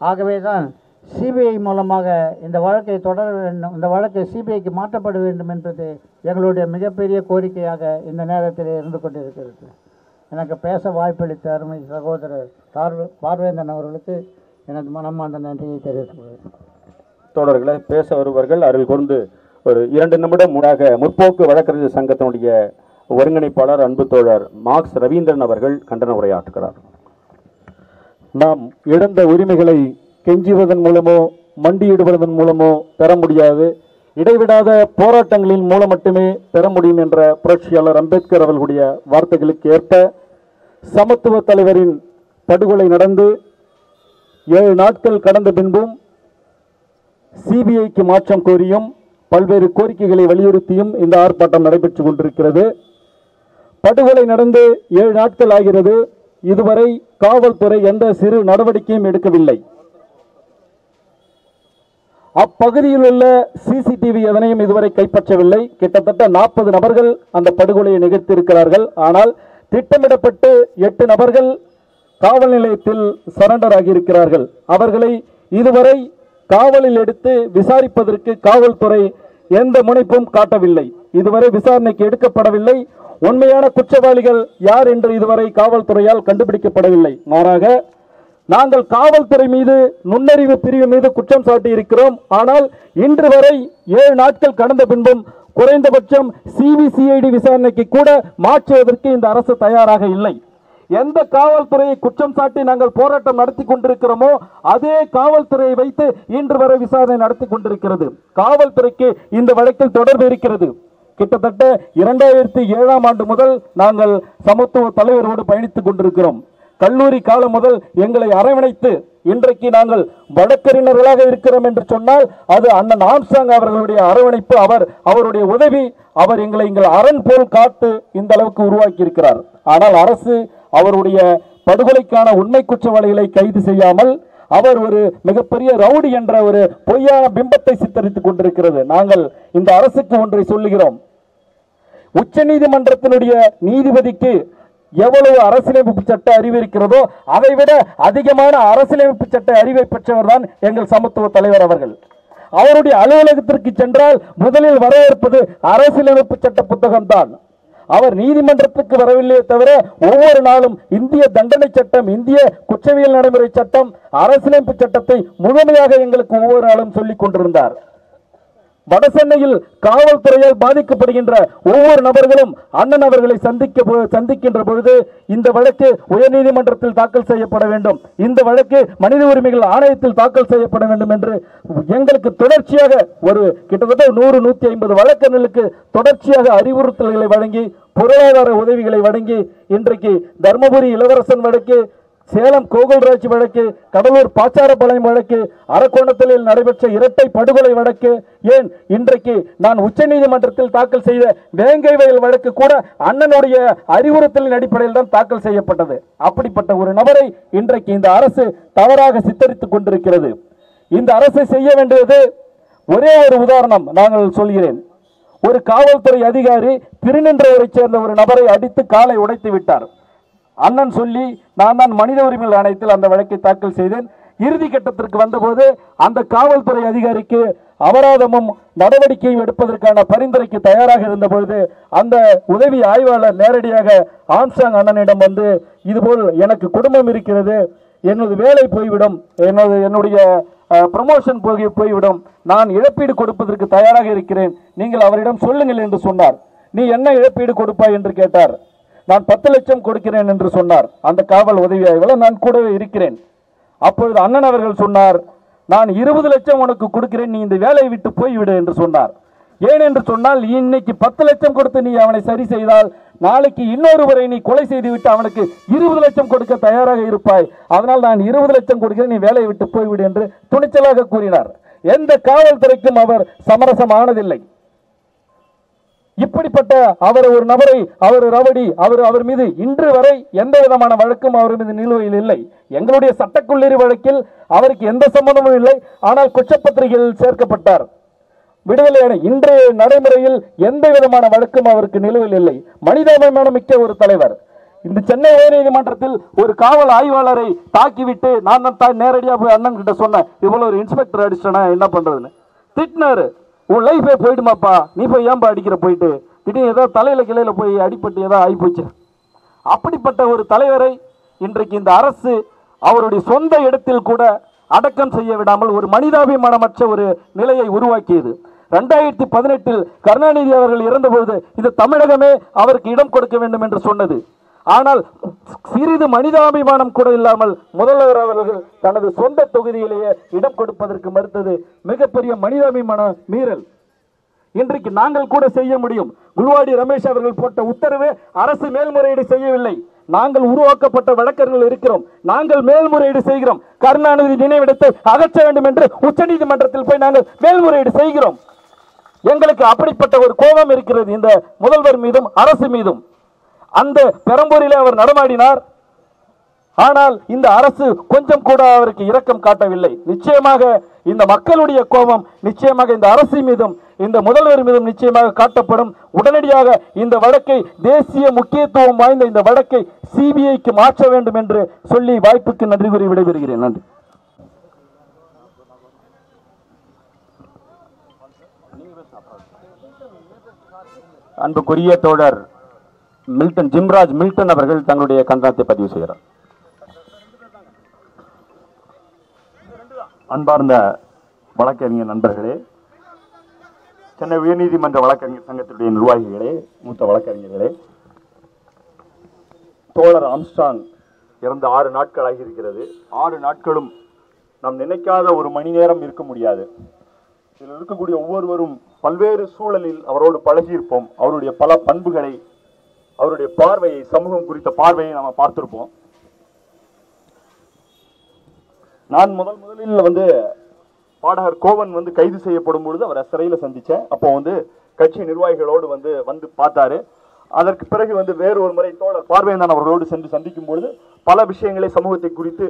S5: ஆகவே தான் சிபிஐ மூலமாக இந்த வழக்கை தொடர வேண்டும் இந்த வழக்கை சிபிஐக்கு மாற்றப்பட வேண்டும் என்பது எங்களுடைய மிகப்பெரிய கோரிக்கையாக இந்த நேரத்தில் இருந்து கொண்டிருக்கிறது. எனக்கு பேச வாய்ப்பளித்த அருமை சகோதரர் பார்வ பார்வேந்தன் அவர்களுக்கு எனது மனமார்ந்த நன்றியை தெரிவித்துக் கொள்கிறேன்
S3: தோழர்களை பேச வருபவர்கள் அருள் கொண்டு ஒரு இரண்டு நிமிடம் முன்னாக முற்போக்கு வழக்கறிஞர் சங்கத்தினுடைய ஒருங்கிணைப்பாளர் அன்பு தோழர் மார்க்ஸ் ரவீந்திரன் அவர்கள் கண்டன உரையாற்றுகிறார்.
S6: நாம் இழந்த உரிமைகளை கெஞ்சுவதன் மூலமோ மண்டியிடுவதன் மூலமோ பெற முடியாது. இடைவிடாத போராட்டங்களின் மூலம் மட்டுமே பெற முடியும் என்ற புரட்சியாளர் அம்பேத்கர் அவர்களுடைய வார்த்தைகளுக்கு ஏற்ப சமத்துவ தலைவரின் படுகொலை நடந்து ஏழு நாட்கள் கடந்த பின்பும் சிபிஐக்கு மாற்றம் கோரியும் பல்வேறு கோரிக்கைகளை வலியுறுத்தியும் இந்த ஆர்ப்பாட்டம் நடைபெற்று கொண்டிருக்கிறது. படுகொலை நடந்து ஏழு நாட்கள் ஆகிறது. இதுவரை காவல்துறை எந்த சிறு நடவடிக்கையும் எடுக்கவில்லை. அப்பகுதியில் உள்ள சிசிடிவி எதனையும் இதுவரை கைப்பற்றவில்லை. கிட்டத்தட்ட நாற்பது நபர்கள் அந்த படுகொலையை நிகழ்த்தியிருக்கிறார்கள். ஆனால் திட்டமிடப்பட்டு எட்டு நபர்கள் காவல் நிலையத்தில் சரண்டர் ஆகியிருக்கிறார்கள். அவர்களை இதுவரை காவலில் எடுத்து விசாரிப்பதற்கு காவல்துறை எந்த முனைப்பும் காட்டவில்லை. இதுவரை விசாரணைக்கு எடுக்கப்படவில்லை. உண்மையான குற்றவாளிகள் யார் என்று இதுவரை காவல்துறையால் கண்டுபிடிக்கப்படவில்லை. மாறாக நாங்கள் காவல்துறை மீது நுண்ணறிவு பிரிவு மீது குற்றம் சாட்டி இருக்கிறோம். ஆனால் இன்று வரை ஏழு நாட்கள் கடந்த பின்பும் குறைந்தபட்சம் சிபிசிஐடி விசாரணைக்கு கூட மாற்றுவதற்கு இந்த அரசு தயாராக இல்லை. எந்த காவல்துறையை குற்றம் சாட்டி நாங்கள் போராட்டம் நடத்தி கொண்டிருக்கிறோமோ அதே காவல்துறையை வைத்து இன்று வரை விசாரணை நடத்தி கொண்டிருக்கிறது. காவல்துறைக்கு இந்த வழக்கில் தொடர்பு இருக்கிறது. கிட்டத்தட்ட இரண்டாயிரத்தி ஏழாம் ஆண்டு முதல் நாங்கள் சமத்துவ தலைவரோடு பயணித்துக் கொண்டிருக்கிறோம். கல்லூரி காலம் முதல் எங்களை அரவணைத்து இன்றைக்கு நாங்கள் வழக்கறிஞர்களாக இருக்கிறோம் என்று சொன்னால் அது அண்ணன் ஆம்சாங் அவர்களுடைய அரவணைப்பு அவர் அவருடைய உதவி அவர் எங்களை எங்கள் அரண் போல் காத்து இந்த அளவுக்கு உருவாக்கி இருக்கிறார் ஆனால் அரசு அவருடைய படுகொலைக்கான உண்மை குற்றவாளிகளை கைது செய்யாமல் அவர் ஒரு மிகப்பெரிய ரவுடி என்ற ஒரு பொய்யான பிம்பத்தை சித்தரித்துக் கொண்டிருக்கிறது. நாங்கள் இந்த அரசுக்கு ஒன்றை சொல்லுகிறோம். உச்ச நீதிமன்றத்தினுடைய நீதிபதிக்கு எவ்வளவு அரசியலமைப்பு சட்ட அறிவு இருக்கிறதோ அதை விட அதிகமான அரசியலமைப்பு சட்ட அறிவை பெற்றவர் தான் எங்கள் சமத்துவ தலைவர் அவர்கள். அவருடைய அலுவலகத்திற்கு சென்றால் முதலில் வரவேற்பது அரசியலமைப்பு சட்ட புத்தகம்தான். அவர் நீதிமன்றத்துக்கு வரவில்லையே தவிர ஒவ்வொரு நாளும் இந்திய தண்டனை சட்டம் இந்திய குற்றவியல் நடைமுறை சட்டம் அரசியலமைப்பு சட்டத்தை முழுமையாக எங்களுக்கு ஒவ்வொரு நாளும் சொல்லிக் கொண்டிருந்தார். வடசென்னையில் காவல்துறையால் பாதிக்கப்படுகின்ற ஒவ்வொரு நபர்களும் அண்ணன் அவர்களை சந்திக்க போ- சந்திக்கின்ற பொழுது இந்த வழக்கு உயர்நீதிமன்றத்தில் தாக்கல் செய்யப்பட வேண்டும். இந்த வழக்கு மனித உரிமைகள் ஆணையத்தில் தாக்கல் செய்யப்பட வேண்டும் என்று எங்களுக்கு தொடர்ச்சியாக ஒரு கிட்டத்தட்ட நூறு நூத்தி ஐம்பது வழக்கறிஞர்களுக்கு தொடர்ச்சியாக அறிவுறுத்தல்களை வழங்கி பொருளாதார உதவிகளை வழங்கி இன்றைக்கு தர்மபுரி இளவரசன் வழக்கு சேலம் கோகுல்ராஜ் வழக்கு கடலூர் பாச்சாரப்பாளையம் வழக்கு அரக்கோணத்தில் நடைபெற்ற இரட்டை படுகொலை வழக்கு. ஏன்? இன்றைக்கு நான் உச்சநீதிமன்றத்தில் தாக்கல் செய்த வேங்கை வயல் வழக்கு கூட அண்ணனுடைய அறிவுறுத்தலின் அடிப்படையில் தான் தாக்கல் செய்யப்பட்டது. அப்படிப்பட்ட ஒரு நபரை இன்றைக்கு இந்த அரசு தவறாக சித்தரித்துக் கொண்டிருக்கிறது. இந்த அரசு செய்ய வேண்டியது ஒரே ஒரு உதாரணம் நாங்கள் சொல்கிறேன். ஒரு காவல்துறை அதிகாரி திருநின்றவரை சேர்ந்த ஒரு நபரை அடித்து காலை உடைத்து விட்டார். அண்ணன் சொல்லி நான் தான் மனித உரிமைகள் ஆணையத்தில் அந்த வழக்கை தாக்கல் செய்தேன். இறுதி கட்டத்திற்கு வந்தபோது அந்த காவல்துறை அதிகாரிக்கு அபராதமும் நடவடிக்கையும் எடுப்பதற்கான பரிந்துரைக்கு தயாராக இருந்தபொழுது அந்த உதவி ஆய்வாளர் நேரடியாக ஆம்சாங் அண்ணனிடம் வந்து இதுபோல் எனக்கு குடும்பம் இருக்கிறது எனது வேலை போய்விடும் எனது என்னுடைய ப்ரமோஷன் போய் போய்விடும் நான் இழப்பீடு கொடுப்பதற்கு தயாராக இருக்கிறேன். நீங்கள் அவரிடம் சொல்லுங்கள் என்று சொன்னார். நீ என்ன இழப்பீடு கொடுப்பாய்? என்று கேட்டார். நான் பத்து லட்சம் கொடுக்கிறேன் என்று சொன்னார். அந்த காவல் உதவி ஆய்வாளர் நான் கூடவே இருக்கிறேன். அப்பொழுது அண்ணன் அவர்கள் சொன்னார் நான் இருபது லட்சம் உனக்கு கொடுக்கிறேன் நீ இந்த வேலையை விட்டு போய்விடு என்று சொன்னார். ஏன் என்று சொன்னால் இன்னைக்கு பத்து லட்சம் கொடுத்து நீ அவனை சரி செய்தால் நாளைக்கு இன்னொருவரை நீ கொலை செய்து விட்டு அவனுக்கு இருபது லட்சம் கொடுக்க தயாராக இருப்பாய். அதனால் நான் இருபது லட்சம் கொடுக்கிறேன் நீ வேலையை விட்டு போய்விடு என்று துணிச்சலாக கூறினார். எந்த காவல்துறைக்கும் அவர் சமரசமானதில்லை இப்படிப்பட்ட அவர் ஒரு நபரை அவர் ரவடி அவர் அவர் மீது இன்று வரை எந்த விதமான வழக்கும் அவர் மீது நிலுவையில் இல்லை. எங்களுடைய சட்டக்குள்ளீரி வழக்கில் அவருக்கு எந்த சம்பந்தமும் இல்லை. ஆனால் குற்றப்பத்திரிகையில் சேர்க்கப்பட்டார். விடுதலையான இன்றைய நடைமுறையில் எந்த விதமான வழக்கும் அவருக்கு நிலுவையில் இல்லை. மனிதாபிமானம் மிக்க ஒரு தலைவர். இந்த சென்னை உயர்நீதிமன்றத்தில் ஒரு காவல் ஆய்வாளரை தாக்கிவிட்டு நான் தான் தா- போய் அண்ணன் கிட்ட சொன்னேன் இவ்வளவு ஒரு இன்ஸ்பெக்டர் அடிச்சிட்டனா என்ன பண்றதுன்னு? திட்டினாரு. உன் லைஃபே போயிடுமாப்பா. நீ போய் ஏன்பா அடிக்கிற போயிட்டு? திடீர்னு ஏதோ தலையில் கிளையில் போய் அடிப்பட்டு ஏதோ ஆகிப்போச்சு அப்படிப்பட்ட ஒரு தலைவரை இன்றைக்கு இந்த அரசு அவருடைய சொந்த இடத்தில் கூட அடக்கம் செய்ய விடாமல் ஒரு மனிதாபிமானமற்ற ஒரு நிலையை உருவாக்கியது. ரெண்டாயிரத்தி பதினெட்டில் கருணாநிதி அவர்கள் இறந்தபோது இது தமிழகமே அவருக்கு இடம் கொடுக்க வேண்டும் என்று சொன்னது. ஆனால் சிறிது மனிதாபிமானம் கூட இல்லாமல் முதல்வர் அவர்கள் தனது சொந்த தொகுதியிலேயே இடம் கொடுப்பதற்கு மறுத்தது மிகப்பெரிய மனிதாபிமான மீறல். இன்றைக்கு நாங்கள் கூட செய்ய முடியும். குல்வாடி ரமேஷ் அவர்கள் போட்ட உத்தரவு அரசு மேல்முறையீடு செய்யவில்லை. நாங்கள் உருவாக்கப்பட்ட வழக்கறிஞர்கள் இருக்கிறோம். நாங்கள் மேல்முறையீடு செய்கிறோம். கருணாநிதி நினைவிடத்தை அகற்ற வேண்டும் என்று உச்சநீதிமன்றத்தில் போய் நாங்கள் மேல்முறையீடு செய்கிறோம். எங்களுக்கு அப்படிப்பட்ட ஒரு கோபம் இருக்கிறது இந்த முதல்வர் மீதும் அரசு மீதும். அந்த பெரம்பூரிலே அவர் நடமாடினார். ஆனால் இந்த அரசு கொஞ்சம் கூட அவருக்கு இரக்கம் காட்டவில்லை. நிச்சயமாக இந்த மக்களுடைய கோபம் நிச்சயமாக இந்த அரசு மீதும் இந்த முதல்வர் மீதும் நிச்சயமாக காட்டப்படும். உடனடியாக இந்த வழக்கை தேசிய முக்கியத்துவம் வாய்ந்த இந்த வழக்கை சிபிஐக்கு மாற்ற வேண்டும் என்று சொல்லி வாய்ப்புக்கு நன்றி கூறி விடைபெறுகிறேன். நன்றி.
S3: அன்புக்குரிய தோழர் மில்டன் ஜிம்ராஜ் மில்டன் அவர்கள் தங்களுடைய கண்டனத்தை பதிவு செய்கிறார்.
S7: அன்பார்ந்த வழக்கறிஞர் நண்பர்களே சென்னை உயர்நீதிமன்ற வழக்கறிஞர் சங்கத்தினுடைய நிர்வாகிகளே மூத்த வழக்கறிஞர்களே தோழர் ஆம்ஸ்டாங் இறந்த ஆறு நாட்கள் ஆகியிருக்கிறது. ஆறு நாட்களும் நாம் நினைக்காத ஒரு மணி நேரம் இருக்க முடியாது. இதில் இருக்கக்கூடிய ஒவ்வொருவரும் பல்வேறு சூழலில் அவரோடு பழகியிருப்போம். அவருடைய பல பண்புகளை அவருடைய பார்வையை சமூகம் குறித்த பார்வையை நம்ம பார்த்திருப்போம். நான் முதல் முதலில் வந்து பாடகர் கோவன் வந்து கைது செய்யப்படும் பொழுது அவரை சிறையில் சந்தித்தேன் அப்போ வந்து கட்சி நிர்வாகிகளோடு வந்து வந்து பார்த்தாரு. அதற்கு பிறகு வந்து வேறு ஒரு முறை தோழர் பார்வையந்தான் அவர்களோடு சென்று சந்திக்கும் பொழுது பல விஷயங்களை சமூகத்தை குறித்து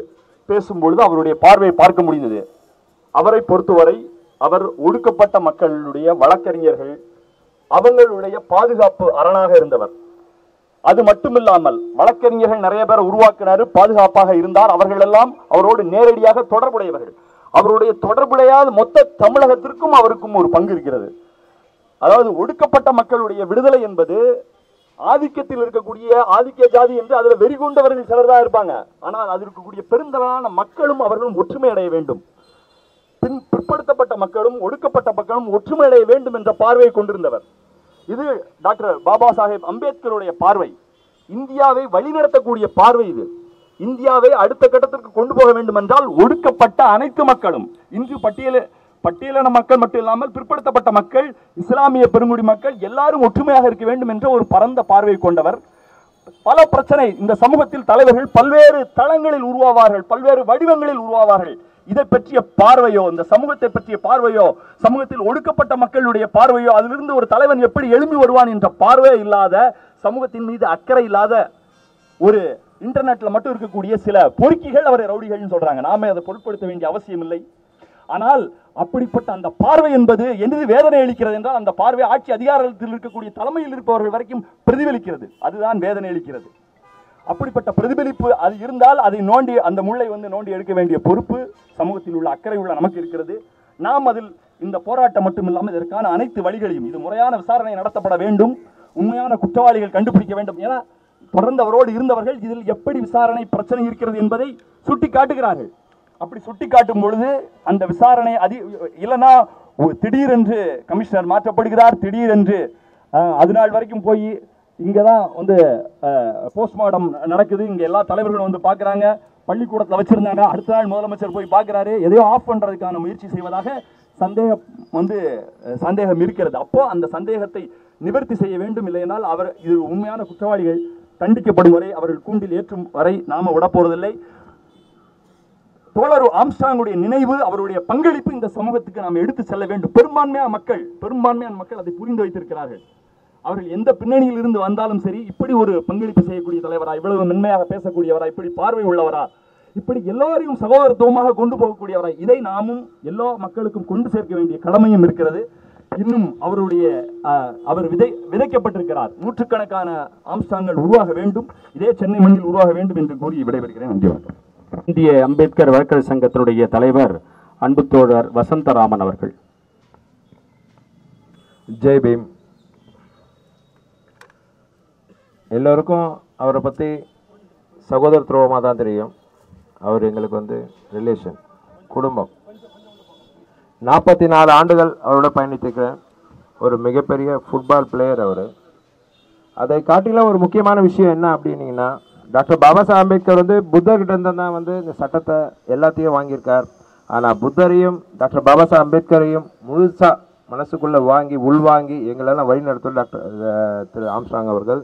S7: பேசும் பொழுது அவருடைய பார்வையை பார்க்க முடிந்தது. அவரை பொறுத்தவரை அவர் ஒடுக்கப்பட்ட மக்களுடைய வழக்கறிஞர்கள் அவங்களுடைய பாதுகாப்பு அரணாக இருந்தவர். அது மட்டுமில்லாமல் வழக்கறிஞர்கள் நிறைய பேரை உருவாக்கினார் பாதுகாப்பாக இருந்தார். அவர்கள் எல்லாம் அவரோடு நேரடியாக தொடர்புடையவர்கள். அவருடைய தொடர்புடையாத மொத்த தமிழகத்திற்கும் அவருக்கும் ஒரு பங்கு இருக்கிறது. அதாவது ஒடுக்கப்பட்ட மக்களுடைய விடுதலை என்பது ஆதிக்கத்தில் இருக்கக்கூடிய ஆதிக்க ஜாதி என்று அதுல வெறி கொண்டவர்கள் சிலர் தான் இருப்பாங்க. ஆனால் அது இருக்கக்கூடிய பெருந்தளவான மக்களும் அவர்களும் ஒற்றுமை அடைய வேண்டும். பின் பிற்படுத்தப்பட்ட மக்களும் ஒடுக்கப்பட்ட மக்களும் ஒற்றுமை அடைய வேண்டும் என்ற பார்வையை கொண்டிருந்தவர். இது டாக்டர் பாபா சாஹேப் அம்பேத்கருடைய பார்வை. இந்தியாவை வழிநடத்தக்கூடிய பார்வை இது. இந்தியாவை அடுத்த கட்டத்திற்கு கொண்டு போக வேண்டும் என்றால் ஒடுக்கப்பட்ட அனைத்து மக்களும் இன்று பட்டியல பட்டியலின மக்கள் மட்டும் இல்லாமல் பிற்படுத்தப்பட்ட மக்கள் இஸ்லாமிய பெருங்குடி மக்கள் எல்லாரும் ஒற்றுமையாக இருக்க வேண்டும் என்ற ஒரு பரந்த பார்வை கொண்டவர். பல பிரச்சனை இந்த சமூகத்தில் தலைவர்கள் பல்வேறு தளங்களில் உருவாவார்கள் பல்வேறு வடிவங்களில் உருவாவார்கள். இதை பற்றிய பார்வையோ இந்த சமூகத்தை பற்றிய பார்வையோ சமூகத்தில் ஒடுக்கப்பட்ட மக்களுடைய பார்வையோ அதிலிருந்து ஒரு தலைவன் எப்படி எழும்பி வருவான் என்ற பார்வை இல்லாத சமூகத்தின் மீது அக்கறை இல்லாத ஒரு இன்டர்நெட்டில் மட்டும் இருக்கக்கூடிய சில பொறுக்கிகள் அவரை ரவுடிகள்னு சொல்கிறாங்க நாமே அதை பொருட்படுத்த வேண்டிய அவசியம் இல்லை. ஆனால் அப்படிப்பட்ட அந்த பார்வை என்பது எனது வேதனை அளிக்கிறது என்றால் அந்த பார்வை ஆட்சி அதிகாரத்தில் இருக்கக்கூடிய தலைமையில் இருப்பவர்கள் வரைக்கும் பிரதிபலிக்கிறது. அதுதான் வேதனை அளிக்கிறது. அப்படிப்பட்ட பிரதிபலிப்பு அது இருந்தால் அதை நோண்டி அந்த முள்ளை வந்து நோண்டி எடுக்க வேண்டிய பொறுப்பு சமூகத்தில் உள்ள அக்கறை உள்ள நமக்கு இருக்கிறது. நாம் அதில் இந்த போராட்டம் மட்டுமில்லாமல் இதற்கான அனைத்து வழிகளையும் இது முறையான விசாரணை நடத்தப்பட வேண்டும். உண்மையான குற்றவாளிகள் கண்டுபிடிக்க வேண்டும். என தொடர்ந்து அவரோடு இருந்தவர்கள் இதில் எப்படி விசாரணை பிரச்சனை இருக்கிறது என்பதை சுட்டி காட்டுகிறார்கள் அப்படி சுட்டி காட்டும் பொழுது அந்த விசாரணை அதி இல்லைன்னா திடீரென்று கமிஷனர் மாற்றப்படுகிறார் திடீரென்று அது நாள் வரைக்கும் போய் இங்கே தான் வந்து போஸ்ட்மார்ட்டம் நடக்குது. இங்கே எல்லா தலைவர்களும் வந்து பார்க்குறாங்க. பள்ளிக்கூடத்தில் வச்சுருந்தாங்க. அடுத்த நாள் முதலமைச்சர் போய் பார்க்குறாரு. எதையோ ஆஃப் பண்ணுறதுக்கான முயற்சி செய்வதாக சந்தேகம் வந்து சந்தேகம் இருக்கிறது. அப்போ அந்த சந்தேகத்தை நிவர்த்தி செய்ய வேண்டும் இல்லையென்றால் அவர் இது உண்மையான குற்றவாளிகள் தண்டிக்கப்படும் வரை அவர்கள் கூண்டில் ஏற்றும் வரை நாம விட தோழர் ஆம்ஸ்டாங்குடைய நினைவு அவருடைய பங்களிப்பு இந்த சமூகத்துக்கு நாம் எடுத்து செல்ல வேண்டும். பெரும்பான்மையான மக்கள் பெரும்பான்மையான மக்கள் அதை புரிந்து வைத்திருக்கிறார்கள். அவர்கள் எந்த பின்னணியில் இருந்து வந்தாலும் சரி இப்படி ஒரு பங்களிப்பு செய்யக்கூடிய தலைவரா இவ்வளவு மென்மையாக பேசக்கூடியவரா இப்படி பார்வை உள்ளவரா இப்படி எல்லோரையும் சகோதரத்துவமாக கொண்டு போகக்கூடியவரா இதை நாமும் எல்லா மக்களுக்கும் கொண்டு சேர்க்க வேண்டிய கடமையும் இருக்கிறது. இன்னும் அவருடைய அவர் விதை விதைக்கப்பட்டிருக்கிறார். நூற்றுக்கணக்கான ஆம்ஸ்டாங்கள் உருவாக வேண்டும். இதே சென்னை மண்ணில் உருவாக வேண்டும் என்று கூறி விடைபெறுகிறேன். நன்றி வணக்கம்.
S3: இந்திய அம்பேத்கர் வழக்கறிஞர் சங்கத்தினுடைய தலைவர் அன்பு தோழர் வசந்தராமன் அவர்கள்.
S8: ஜெய் பீம். எல்லோருக்கும் அவரை பற்றி சகோதரத்துவமாக தான் தெரியும். அவர் எங்களுக்கு வந்து ரிலேஷன் குடும்பம். நாற்பத்தி நாலு ஆண்டுகள் அவரோட பயணித்திருக்கிறேன் ஒரு மிகப்பெரிய ஃபுட்பால் பிளேயர் அவர். அதை காட்டிலும் ஒரு முக்கியமான விஷயம் என்ன அப்படின்னீங்கன்னா டாக்டர் பாபா சாஹ் அம்பேத்கர் வந்து புத்தர்கிட்ட இருந்து தான் வந்து இந்த சட்டத்தை எல்லாத்தையும் வாங்கியிருக்கார். ஆனால் புத்தரையும் டாக்டர் பாபா சாஹ் அம்பேத்கரையும் முழுசாக மனசுக்குள்ளே வாங்கி உள்வாங்கி எங்களெல்லாம் வழி நடத்தும் டாக்டர் திரு ஆம்ஸ்டாங் அவர்கள்.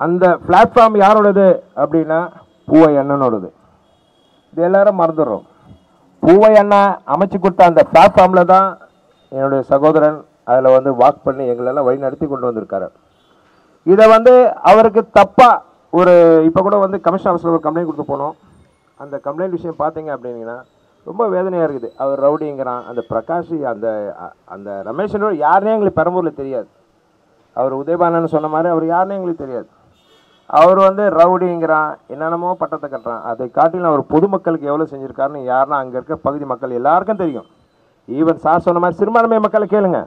S8: அந்த பிளாட்ஃபார்ம் யாரோடது அப்படின்னா பூவை அண்ணனோடது. இது எல்லாரும் மறந்துடுறோம். பூவை அண்ணா அமைச்சு கொடுத்த அந்த பிளாட்ஃபார்மில் தான் என்னுடைய சகோதரன் அதில் வந்து வாக் பண்ணி எங்களெல்லாம் வழி நடத்தி கொண்டு வந்திருக்காரு. இதை வந்து அவருக்கு தப்பாக ஒரு இப்போ கூட வந்து கமிஷன் ஆஃபீஸில் ஒரு கம்ப்ளைண்ட் கொடுத்து போனோம். அந்த கம்ப்ளைண்ட் விஷயம் பார்த்தீங்க அப்படின்னீங்கன்னா ரொம்ப வேதனையாக இருக்குது. அவர் ரவுடிங்கிறான் அந்த பிரகாஷ் அந்த அந்த ரமேஷனோட யாருனே எங்களுக்கு பெரம்பூரில் தெரியாது. அவர் உதயபானன்னு சொன்ன மாதிரி அவர் யாருனே எங்களுக்கு தெரியாது. அவர் வந்து ரவுடிங்கிறான் என்னென்னமோ பட்டத்தை கட்டுறான். அதை காட்டிலும் அவர் பொதுமக்களுக்கு எவ்வளோ செஞ்சுருக்காருன்னு யாருன்னா அங்கே இருக்க பகுதி மக்கள் எல்லாருக்கும் தெரியும். ஈவன் சார் சொன்ன மாதிரி சிறுபான்மை மக்களை கேளுங்க.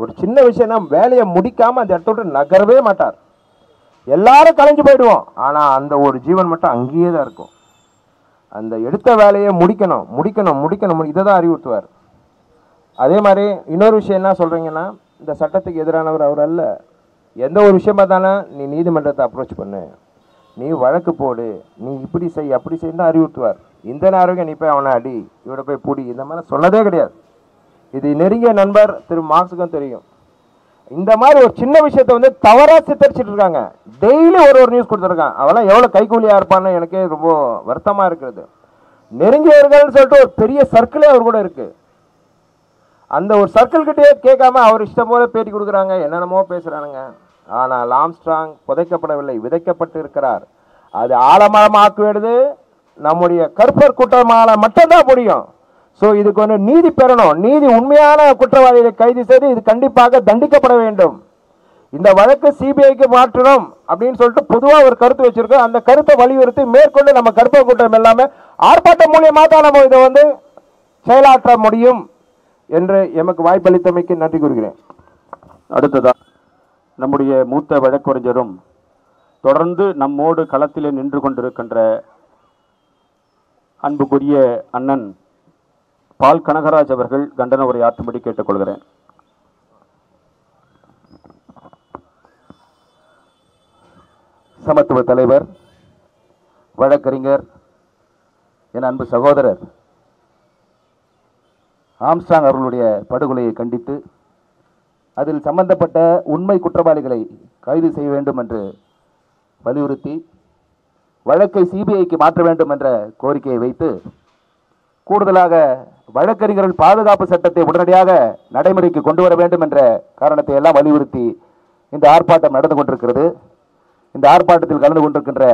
S8: ஒரு சின்ன விஷயம்னா வேலையை முடிக்காமல் அந்த இடத்த விட்டு நகரவே மாட்டார். எல்லாரும் கலைஞ்சு போயிடுவோம். ஆனால் அந்த ஒரு ஜீவன் மட்டும் அங்கேயே தான் இருக்கும். அந்த எடுத்த வேலையை முடிக்கணும் முடிக்கணும் முடிக்கணும் இதை தான் அறிவுறுத்துவார். அதே மாதிரி இன்னொரு விஷயம் என்ன சொல்கிறீங்கன்னா இந்த சட்டத்துக்கு எதிரானவர் அவர் அல்ல. எந்த ஒரு விஷயமா தானே நீ நீதிமன்றத்தை அப்ரோச் பண்ணு. நீ வழக்கு போடு. நீ இப்படி செய் அப்படி செய்யணும் தான் அறிவுறுத்துவார். இந்த நேரம் நீ போய் அவனை அடி இவட போய் புடி இந்த மாதிரி சொன்னதே கிடையாது. இது நெருங்கிய நண்பர் திரு மார்க்ஸுக்கும் தெரியும். இந்த மாதிரி ஒரு சின்ன விஷயத்தை வந்து தவறாக சித்தரிச்சிட்டு இருக்காங்க. டெய்லி ஒரு ஒரு நியூஸ் கொடுத்துருக்கான். அவெல்லாம் எவ்வளோ கைகூலியாக இருப்பான்னு எனக்கே ரொம்ப வருத்தமாக இருக்கிறது. நெருங்கியவர்கள்னு சொல்லிட்டு ஒரு பெரிய சர்க்கிளே அவர் கூட இருக்குது அந்த ஒரு சர்க்கிள் கிட்டே கேட்காம அவர் இஷ்டம் போல பேட்டி கொடுக்குறாங்க. என்னென்னமோ பேசுகிறானுங்க ஆனால் ஆம்ஸ்ட்ராங் புதைக்கப்படவில்லை விதைக்கப்பட்டு இருக்கிறார் அது ஆழமரமாக்குவது நம்முடைய கற்பர் குற்றமால மட்டும்தான் முடியும் ஸோ இதுக்கு வந்து நீதி பெறணும். நீதி உண்மையான குற்றவாளிகளை கைது செய்து இது கண்டிப்பாக தண்டிக்கப்பட வேண்டும். இந்த வழக்கு சிபிஐக்கு மாற்றணும் அப்படின்னு சொல்லிட்டு பொதுவாக ஒரு கருத்து வச்சிருக்கோம். அந்த கருத்தை வலியுறுத்தி மேற்கொண்டு நம்ம கற்பர் குற்றம் எல்லாமே ஆர்ப்பாட்டம் மூலியமாக தான் நம்ம இதை வந்து செயலாற்ற முடியும் என்று எமக்கு வாய்ப்பளித்தமைக்கு நன்றி கூறுகிறேன்.
S3: அடுத்ததான் நம்முடைய மூத்த வழக்கறிஞரும் தொடர்ந்து நம்மோடு களத்திலே நின்று கொண்டிருக்கின்ற அன்புக்குரிய அண்ணன் பால் கனகராஜ் அவர்கள் கண்டன உரை ஆற்றும்படி கேட்டுக்கொள்கிறேன்.
S9: சமத்துவ தலைவர் வழக்கறிஞர் என் அன்பு சகோதரர் ஆம்சாங் அவர்களுடைய படுகொலையை கண்டித்து அதில் சம்பந்தப்பட்ட உண்மை குற்றவாளிகளை கைது செய்ய வேண்டும் என்று வலியுறுத்தி வழக்கை சிபிஐக்கு மாற்ற வேண்டும் என்ற கோரிக்கையை வைத்து கூடுதலாக வழக்கறிஞர்கள் பாதுகாப்பு சட்டத்தை உடனடியாக நடைமுறைக்கு கொண்டு வர வேண்டும் என்ற காரணத்தை எல்லாம் வலியுறுத்தி இந்த ஆர்ப்பாட்டம் நடந்து கொண்டிருக்கிறது. இந்த ஆர்ப்பாட்டத்தில் கலந்து கொண்டிருக்கின்ற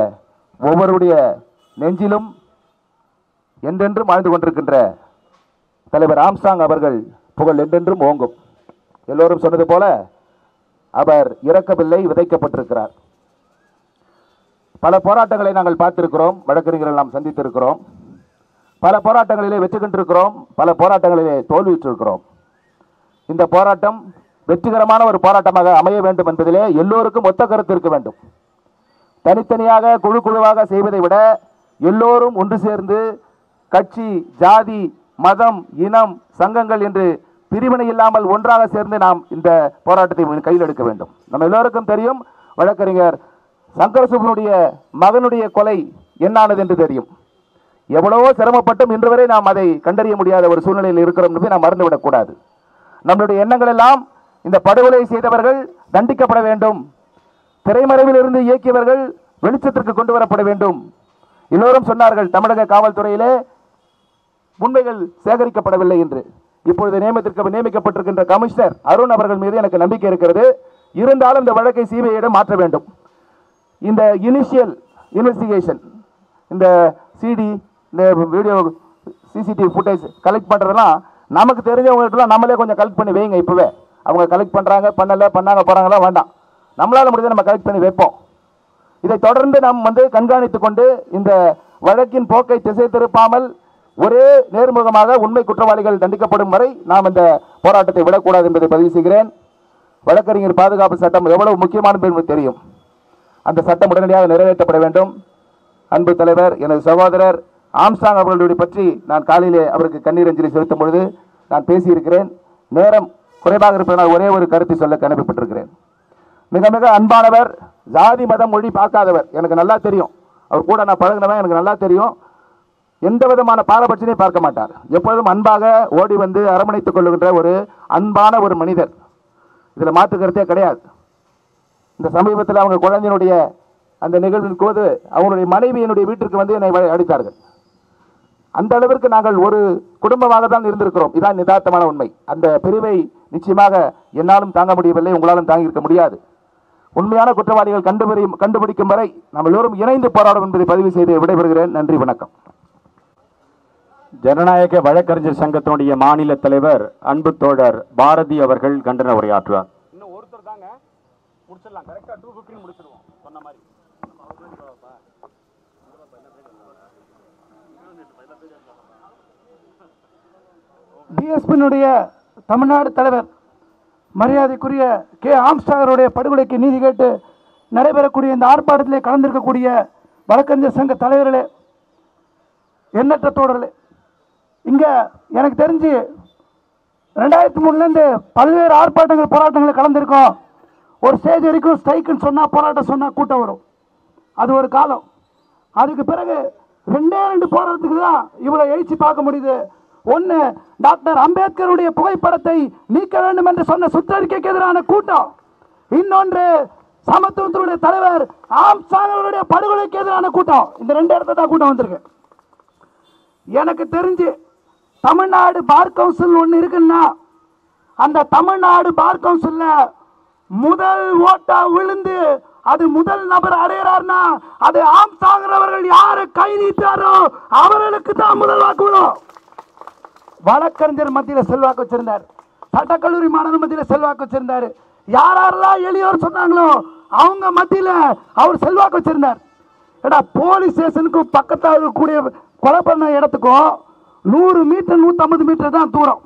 S9: ஒவ்வொருடைய நெஞ்சிலும் என்றென்றும் வாழ்ந்து கொண்டிருக்கின்ற தலைவர் ஆம்சாங் அவர்கள் புகழ் என்றென்றும் ஓங்கும். எல்லோரும் சொன்னது போல அவர் இறக்கவில்லை விதைக்கப்பட்டிருக்கிறார். பல போராட்டங்களை நாங்கள் பார்த்திருக்கிறோம் வழக்கறிஞர்கள் நாம் சந்தித்திருக்கிறோம். பல போராட்டங்களிலே வெற்றி கண்டிருக்கிறோம் பல போராட்டங்களிலே தோல்வியுற்றிருக்கிறோம். இந்த போராட்டம் வெற்றிகரமான ஒரு போராட்டமாக அமைய வேண்டும் என்பதிலே எல்லோருக்கும் ஒத்த கருத்து இருக்க வேண்டும். தனித்தனியாக குழு குழுவாக செய்வதை விட எல்லோரும் ஒன்று சேர்ந்து கட்சி ஜாதி மதம் இனம் சங்கங்கள் என்று பிரிவினை இல்லாமல் ஒன்றாக சேர்ந்து நாம் இந்த போராட்டத்தை கையில் எடுக்க வேண்டும். நம்ம எல்லோருக்கும் தெரியும் வழக்கறிஞர் சங்கரசுப்பனுடைய மகனுடைய கொலை என்னானது என்று தெரியும். எவ்வளவோ சிரமப்பட்டும் இன்று வரை நாம் அதை கண்டறிய முடியாத ஒரு சூழ்நிலையில் இருக்கிறோம் என்பதை நாம் மறந்துவிடக்கூடாது நம்மளுடைய எண்ணங்கள் எல்லாம் இந்த படுகொலை செய்தவர்கள் தண்டிக்கப்பட வேண்டும். திரைமறைவில் இருந்து இயக்கியவர்கள் வெளிச்சத்திற்கு கொண்டு வரப்பட வேண்டும். எல்லோரும் சொன்னார்கள் தமிழக காவல்துறையிலே உண்மைகள் சேகரிக்கப்படவில்லை என்று. இப்பொழுது நியமத்திற்கு நியமிக்கப்பட்டிருக்கின்ற கமிஷனர் அருண் அவர்கள் மீது எனக்கு நம்பிக்கை இருக்கிறது. இருந்தாலும் இந்த வழக்கை சிபிஐயிடம் மாற்ற வேண்டும். இந்த இனிஷியல் இன்வெஸ்டிகேஷன் இந்த சிடி இந்த வீடியோ சிசிடிவி ஃபுட்டேஜ் கலெக்ட் பண்ணுறதுலாம் நமக்கு தெரிஞ்சவங்ககிட்டலாம் நம்மளே கொஞ்சம் கலெக்ட் பண்ணி வைங்க இப்போவே. அவங்க கலெக்ட் பண்ணுறாங்க பண்ணலை பண்ணாங்க போகிறாங்களா வேண்டாம். நம்மளால் முடிஞ்ச நம்ம கலெக்ட் பண்ணி வைப்போம். இதை தொடர்ந்து நாம் வந்து கண்காணித்து கொண்டு இந்த வழக்கின் போக்கை திசை திருப்பாமல் ஒரே நேர்முகமாக உண்மை குற்றவாளிகள் தண்டிக்கப்படும் வரை நாம் இந்த போராட்டத்தை விடக்கூடாது என்பதை பதிவு செய்கிறேன். வழக்கறிஞர் பாதுகாப்பு சட்டம் எவ்வளவு முக்கியமானது என்பது தெரியும். அந்த சட்டம் உடனடியாக நிறைவேற்றப்பட வேண்டும். அன்பு தலைவர் எனது சகோதரர் ஆம்சாங் அவர்களுடைய பற்றி நான் காலையிலே அவருக்கு கண்ணீர் அஞ்சலி செலுத்தும் பொழுது நான் பேசியிருக்கிறேன். நேரம் குறைவாக இருப்பதனால் ஒரே ஒரு கருத்தை சொல்ல அனுப்பப்பட்டிருக்கிறேன் மிக மிக அன்பானவர் ஜாதி மதம் மொழி பார்க்காதவர். எனக்கு நல்லா தெரியும். அவர் கூட நான் பழகினவன் எனக்கு நல்லா தெரியும். எந்த விதமான பாரபட்சத்தையும் பார்க்க மாட்டார். எப்பொழுதும் அன்பாக ஓடி வந்து அரவணைத்துக் கொள்ளுகின்ற ஒரு அன்பான ஒரு மனிதர். இதில் மாற்றுக்கிறதே கிடையாது. இந்த சமீபத்தில் அவங்க குழந்தையினுடைய அந்த நிகழ்வின் போது அவங்களுடைய மனைவி என்னுடைய வீட்டிற்கு வந்து என்னை அடித்தார்கள் அந்த அளவிற்கு நாங்கள் ஒரு குடும்பமாக தான் இருந்திருக்கிறோம். இதான் நிதார்த்தமான உண்மை. அந்த பிரிவை நிச்சயமாக என்னாலும் தாங்க முடியவில்லை. உங்களாலும் தாங்கியிருக்க முடியாது. உண்மையான குற்றவாளிகள் கண்டுபிடி கண்டுபிடிக்கும் வரை நாம் எல்லோரும் இணைந்து போராடும் என்பதை பதிவு செய்து விடைபெறுகிறேன். நன்றி வணக்கம்.
S3: ஜனநாயக வழக்கறிஞர் சங்கத்தினுடைய மாநில தலைவர் அன்பு தோழர் பாரதி அவர்கள் கண்டன உரையாற்றுவார். இன்னும் ஒருத்தர் தாங்க. முடிச்சிடலாம். கரெக்டா டூ ஃபிஃப்டின் முடிச்சிடுவோம். சொன்ன மாதிரி.
S1: பிஎஸ்பியினுடைய தமிழ்நாடு தலைவர் மரியாதைக்குரிய கே. ஆம்ஸ்டாகருடைய படுகொலைக்கு நீதி கேட்டு நடைபெறக்கூடிய இந்த ஆர்ப்பாட்டத்திலே கலந்திருக்கக்கூடிய வழக்கறிஞர் சங்க தலைவர்களே எண்ணற்ற தோழர்களே இங்கே எனக்கு தெரிஞ்சு ரெண்டாயிரத்தி மூணுலேருந்து பல்வேறு ஆர்ப்பாட்டங்கள் போராட்டங்கள் கலந்துருக்கோம். ஒரு ஸ்டேஜ் வரைக்கும் ஸ்ட்ரைக்குன்னு சொன்னால் போராட்டம் சொன்னால் கூட்டம் வரும். அது ஒரு காலம். அதுக்கு பிறகு ரெண்டே ரெண்டு போராட்டத்துக்கு தான் இவ்வளோ எழுச்சி பார்க்க முடியுது. ஒன்று டாக்டர் அம்பேத்கருடைய புகைப்படத்தை நீக்க வேண்டும் என்று சொன்ன சுற்றறிக்கைக்கு எதிரான கூட்டம். இன்னொன்று சமத்துவத்தினுடைய தலைவர் ஆம்சாங் அவருடைய படுகொலைக்கு எதிரான கூட்டம். இந்த ரெண்டு இடத்துல தான் கூட்டம் வந்திருக்கு. எனக்கு தெரிஞ்சு தமிழ்நாடு பார் கவுன்சில் ஒன்று இருக்குன்னா அந்த தமிழ்நாடு பார் கவுன்சில்ல முதல் ஓட்டா விழுந்து அது முதல் நபர் அடையிறார்னா அது ஆம்சாங்கிறவர்கள் யாரு கை நீட்டாரோ அவர்களுக்கு தான் முதல் வாக்கு விடும் வழக்கறிஞர் மத்தியில் செல்வாக்கு வச்சிருந்தார். சட்டக்கல்லூரி மாணவர் மத்தியில் செல்வாக்கு வச்சிருந்தார். யார் யாரெல்லாம் எளியோர் சொன்னாங்களோ அவங்க மத்தியில் அவர் செல்வாக்கு வச்சிருந்தார். ஏடா போலீஸ் ஸ்டேஷனுக்கும் பக்கத்தில் இருக்கக்கூடிய கொலை பண்ண இடத்துக்கும் நூறு மீட்டர் நூற்றம்பது மீட்டர் தான் தூரம்.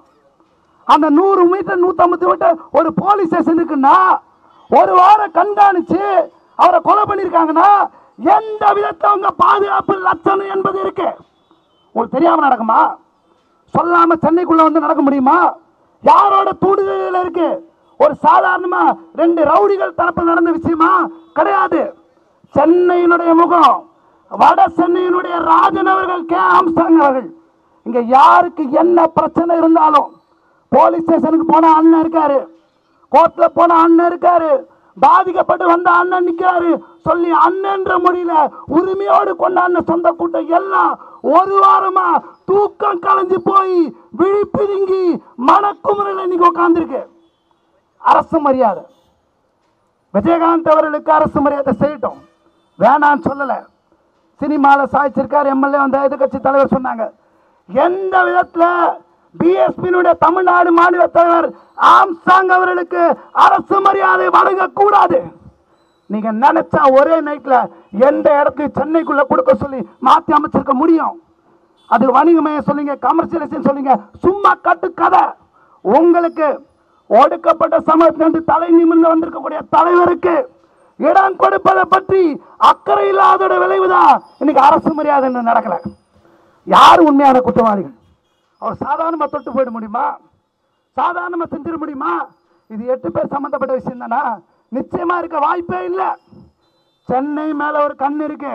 S1: அந்த நூறு மீட்டர் நூற்றம்பது மீட்டர் ஒரு போலீஸ் ஸ்டேஷன் இருக்குன்னா ஒரு வாரம் கண்காணிச்சு அவரை கொலை பண்ணியிருக்காங்கன்னா எந்த விதத்தை அவங்க பாதுகாப்பு லட்சணம் என்பது இருக்கு? உங்களுக்கு தெரியாம நடக்குமா? சொல்லாம சென்னைக்குள்ள வந்து நடக்க முடியுமா? யாரோட தூண்டுதல் இருக்கு? ஒரு சாதாரணமா ரெண்டு ரவுடிகள் தரப்பில் நடந்த விஷயமா? கிடையாது. சென்னையினுடைய முகம் வட சென்னையினுடைய ராஜன் அவர்கள் கே ஆம்சாங் அவர்கள். இங்க யாருக்கு என்ன பிரச்சனை இருந்தாலும் போலீஸ் ஸ்டேஷனுக்கு போன அண்ணன் இருக்காரு. கோர்ட்ல போன அண்ணன் இருக்காரு. பாதிக்கப்பட்டு வந்த அண்ணன் நிற்கிறாரு சொல்லி அண்ணன்ற மொழியில உரிமையோடு கொண்டாடின சொந்த கூட்டம் எல்லாம் ஒரு வாரமா தூக்கம் கலைஞ்சு போய் விழிப்பிதுங்கி மனக்குமுறையில் இன்னைக்கு உட்காந்துருக்கு அரசு மரியாதை. விஜயகாந்த் அவர்களுக்கு அரசு மரியாதை செய்யட்டும். வேணான்னு சொல்லலை. சினிமாவில் சாய்ச்சிருக்கார் எம்எல்ஏ வந்த எதிர்கட்சி தலைவர் சொன்னாங்க. எந்த விதத்தில் பிஎஸ்பியினுடைய தமிழ்நாடு மாநில தலைவர் ஆம்சாங் அவர்களுக்கு அரசு மரியாதை வழங்கக்கூடாது. நீங்க நினைச்சா ஒரே நைட்ல எந்த இடத்துக்கு சென்னைக்குள்ள கொடுக்க சொல்லி மாத்தி அமைச்சிருக்க முடியும். அது வணிகமயம் சொல்லுங்க கமர்ஷியலைசேஷன் சொல்லுங்க சும்மா கட்டு கதை. உங்களுக்கு ஒடுக்கப்பட்ட சமூகத்திலிருந்து தலை நிமிர்ந்து வந்திருக்கக்கூடிய தலைவருக்கு இடம் கொடுப்பதை பற்றி அக்கறை இல்லாதோட விளைவுதான் இன்னைக்கு அரசு மரியாதை இன்னும் நடக்கல. யார் உண்மையான குற்றவாளிகள்? அவர் சாதாரணமாக தொட்டு போயிட முடியுமா? சாதாரணமாக செஞ்சிட முடியுமா? இது எட்டு பேர் சம்மந்தப்பட்ட விஷயம் தானா? நிச்சயமாக இருக்க வாய்ப்பே இல்லை. சென்னை மேலே ஒரு கண் இருக்கு.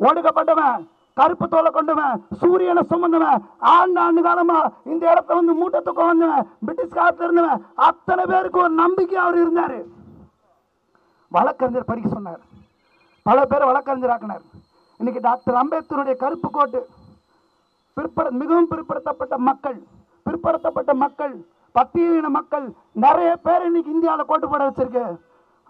S1: ஒடுக்கப்பட்டவன் கருப்பு தோலை கொண்டவன் சூரியனை சுமந்தவன் ஆண்டு ஆண்டு காலமா இந்த இடத்த வந்து மூட்டத்துக்கு வந்தவன் பிரிட்டிஷ் காலத்துல இருந்தவன் அத்தனை பேருக்கு ஒரு நம்பிக்கை அவர் இருந்தாரு. வழக்கறிஞர் படிக்க சொன்னார். பல பேர் வழக்கறிஞர் ஆக்கினார் இன்னைக்கு டாக்டர் அம்பேத்கருடைய கருப்பு கோட்டு. பிற்பட மிகவும் பிற்படுத்தப்பட்ட மக்கள் பிற்படுத்தப்பட்ட மக்கள் பட்டியலின மக்கள் நிறைய பேர் இன்னைக்கு இந்தியாவில் கோட்டு போட வச்சிருக்கு.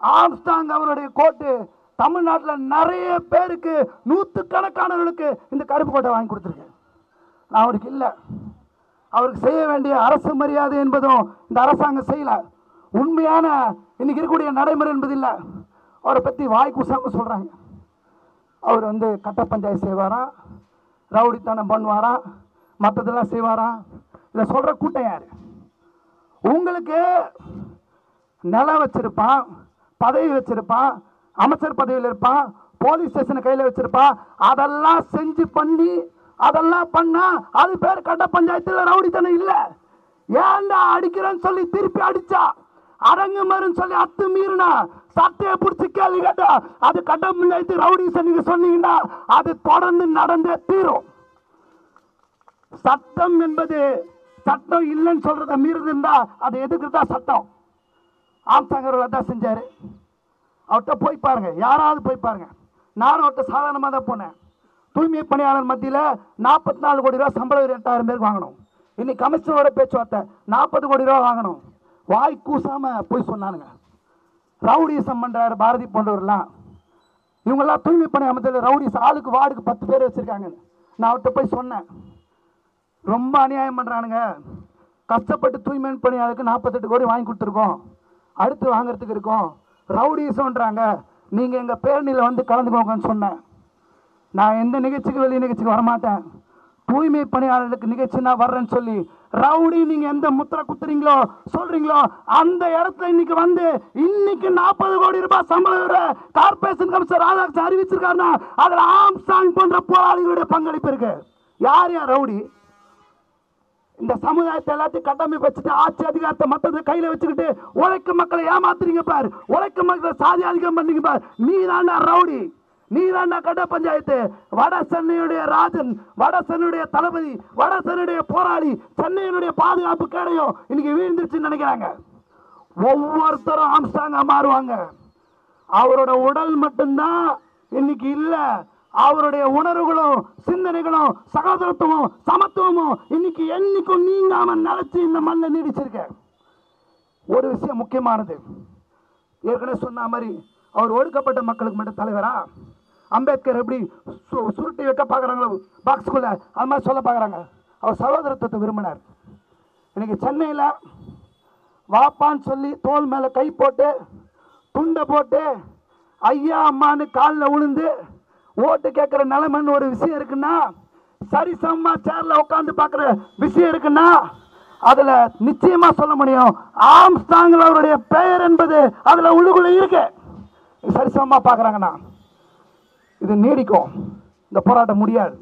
S1: ஆம்ஸ்டாங் அவருடைய கோட்டு தமிழ்நாட்டில் நிறைய பேருக்கு நூற்றுக்கணக்கானவர்களுக்கு இந்த கருப்பு கோட்டை வாங்கி கொடுத்துருக்கு. நான் அவருக்கு இல்லை. அவருக்கு செய்ய வேண்டிய அரசு மரியாதை என்பதும் இந்த அரசாங்கம் செய்யல. உண்மையான இன்னைக்கு இருக்கக்கூடிய நடைமுறை என்பது இல்லை. அவரை பற்றி வாய் கூசாம சொல்கிறாங்க அவர் வந்து கட்ட பஞ்சாயத்து செய்வாராம் ரவுடித்தனம் பண்ணுவாராம் மற்றதெல்லாம் செய்வாராம் இதை சொல்கிற கூட்டம் யார்? உங்களுக்கு நிலம் வச்சுருப்பான் பதவி வச்சுருப்பான் அமைச்சர் பதவியில் இருப்பான் போலீஸ் ஸ்டேஷனை கையில் வச்சுருப்பான் அதெல்லாம் செஞ்சு பண்ணி அதெல்லாம் பண்ணால் அது பேர் கட்ட பஞ்சாயத்தில் ரவுடித்தனம் இல்லை. ஏன்டா அடிக்கிறேன்னு சொல்லி திருப்பி அடிச்சா? அடங்கு மருன்னு சொல்லி அத்து மீறினா சட்டையை பிடிச்சி கேள்வி கேட்டா அது கட்ட பஞ்சாயத்து ரவுடிசன் நீங்க சொன்னீங்கன்னா அது தொடர்ந்து நடந்தே தீரும். சட்டம் என்பது சட்டம் இல்லைன்னு சொல்றத மீறது இருந்தா அதை எதுக்குறதா சட்டம்? ஆம்சாங்கர் தான் செஞ்சாரு. அவர்கிட்ட போய் பாருங்க யாராவது போய் பாருங்க. நானும் அவர்கிட்ட சாதாரணமாக தான் போனேன். தூய்மை பணியாளர் மத்தியில் நாற்பத்தி நாலு கோடி ரூபா சம்பளம் எட்டாயிரம் பேருக்கு வாங்கணும். இன்னைக்கு கமிஷனரோட பேச்சுவார்த்தை நாற்பது கோடி ரூபா வாங்கணும். வாய் கூசாம போய் சொன்னானுங்க. ரவுடிசம் பண்ணுறார் பாரதி போன்றவர்லாம். இவங்கெல்லாம் தூய்மை பணி அமைச்சர் ரவுடிஸ் ஆளுக்கு வார்டுக்கு பத்து பேர் வச்சுருக்காங்க. நான் அவர்கிட்ட போய் சொன்னேன். ரொம்ப அநியாயம் பண்ணுறானுங்க கஷ்டப்பட்டு தூய்மை பணியாளருக்கு நாற்பத்தெட்டு கோடி வாங்கி கொடுத்துருக்கோம். அடுத்து வாங்குறதுக்கு இருக்கோம். ரவுடிசம்ன்றாங்க. நீங்கள் எங்கள் பேரணியில் வந்து கலந்துக்கோங்கன்னு சொன்னேன். நான் எந்த நிகழ்ச்சிக்கு வெளி நிகழ்ச்சிக்கு வரமாட்டேன். தூய்மை பணியாளர்களுக்கு நிகழ்ச்சினா வர்றேன்னு சொல்லி ரவுடி நீங்க எந்த முத்திரை குத்துறீங்களோ சொல்றீங்களோ அந்த இடத்துல இன்னைக்கு வந்து இன்னைக்கு நாற்பது கோடி ரூபாய் சம்பளம் கார்பரேஷன் கமிஷனர் ராதாகிருஷ்ணன் அறிவிச்சிருக்காருன்னா அதுல ஆம்சாங் போன்ற போராளிகளுடைய பங்களிப்பு இருக்கு. யார் யார் ரவுடி? இந்த சமுதாயத்தை எல்லாத்தையும் கட்டமைப்பு வச்சுட்டு ஆட்சி அதிகாரத்தை மத்தத கையில வச்சுக்கிட்டு உழைக்கும் மக்களை ஏமாத்துறீங்க பார். உழைக்கும் மக்களை சாதி அதிகம் பண்ணீங்க பார். நீ தான் ரவுடி. நீ கட பஞ்சாயத்து. வட சென்னையுடைய ராஜன் வட சென்னையுடைய தளபதி வட சென்னையுடைய போராளி சென்னையினுடைய பாதுகாப்பு கேடையும் இன்னைக்கு வீழ்ந்துருச்சுன்னு நினைக்கிறாங்க. ஒவ்வொருத்தரும் ஆம்சாங்க மாறுவாங்க. அவரோட உடல் மட்டும்தான் இன்னைக்கு இல்லை. அவருடைய உணர்வுகளும் சிந்தனைகளும் சகோதரத்துவம் சமத்துவமும் இன்னைக்கு என்னைக்கும் நீங்காம நினைச்சு இந்த மண்ணை நீடிச்சிருக்க. ஒரு விஷயம் முக்கியமானது. ஏற்கனவே சொன்ன மாதிரி அவர் ஒடுக்கப்பட்ட மக்களுக்கு மட்டும் தலைவரா? அம்பேத்கர் எப்படி சு- சுருட்டி வைக்க பார்க்குறாங்களோ பாக்ஸ்குள்ள அது மாதிரி சொல்ல பார்க்குறாங்க. அவர் சகோதரத்துவத்தை விரும்பினார். இன்னைக்கு சென்னையில் வாப்பான்னு சொல்லி தோல் மேலே கை போட்டு துண்டை போட்டு ஐயா அம்மான்னு காலில் விழுந்து ஓட்டு கேட்குற நிலைமைன்னு ஒரு விஷயம் இருக்குன்னா சரிசமமா சேர்ல உட்காந்து பார்க்குற விஷயம் இருக்குன்னா அதில் நிச்சயமாக சொல்ல முடியும். ஆம்ஸ்டாங்கில் அவருடைய பெயர் என்பது அதில் உள்ளுக்குள்ளே இருக்கு. சரிசமமாக பார்க்குறாங்கண்ணா இது நீடிக்கும். இந்த போராட்டம் முடியாது.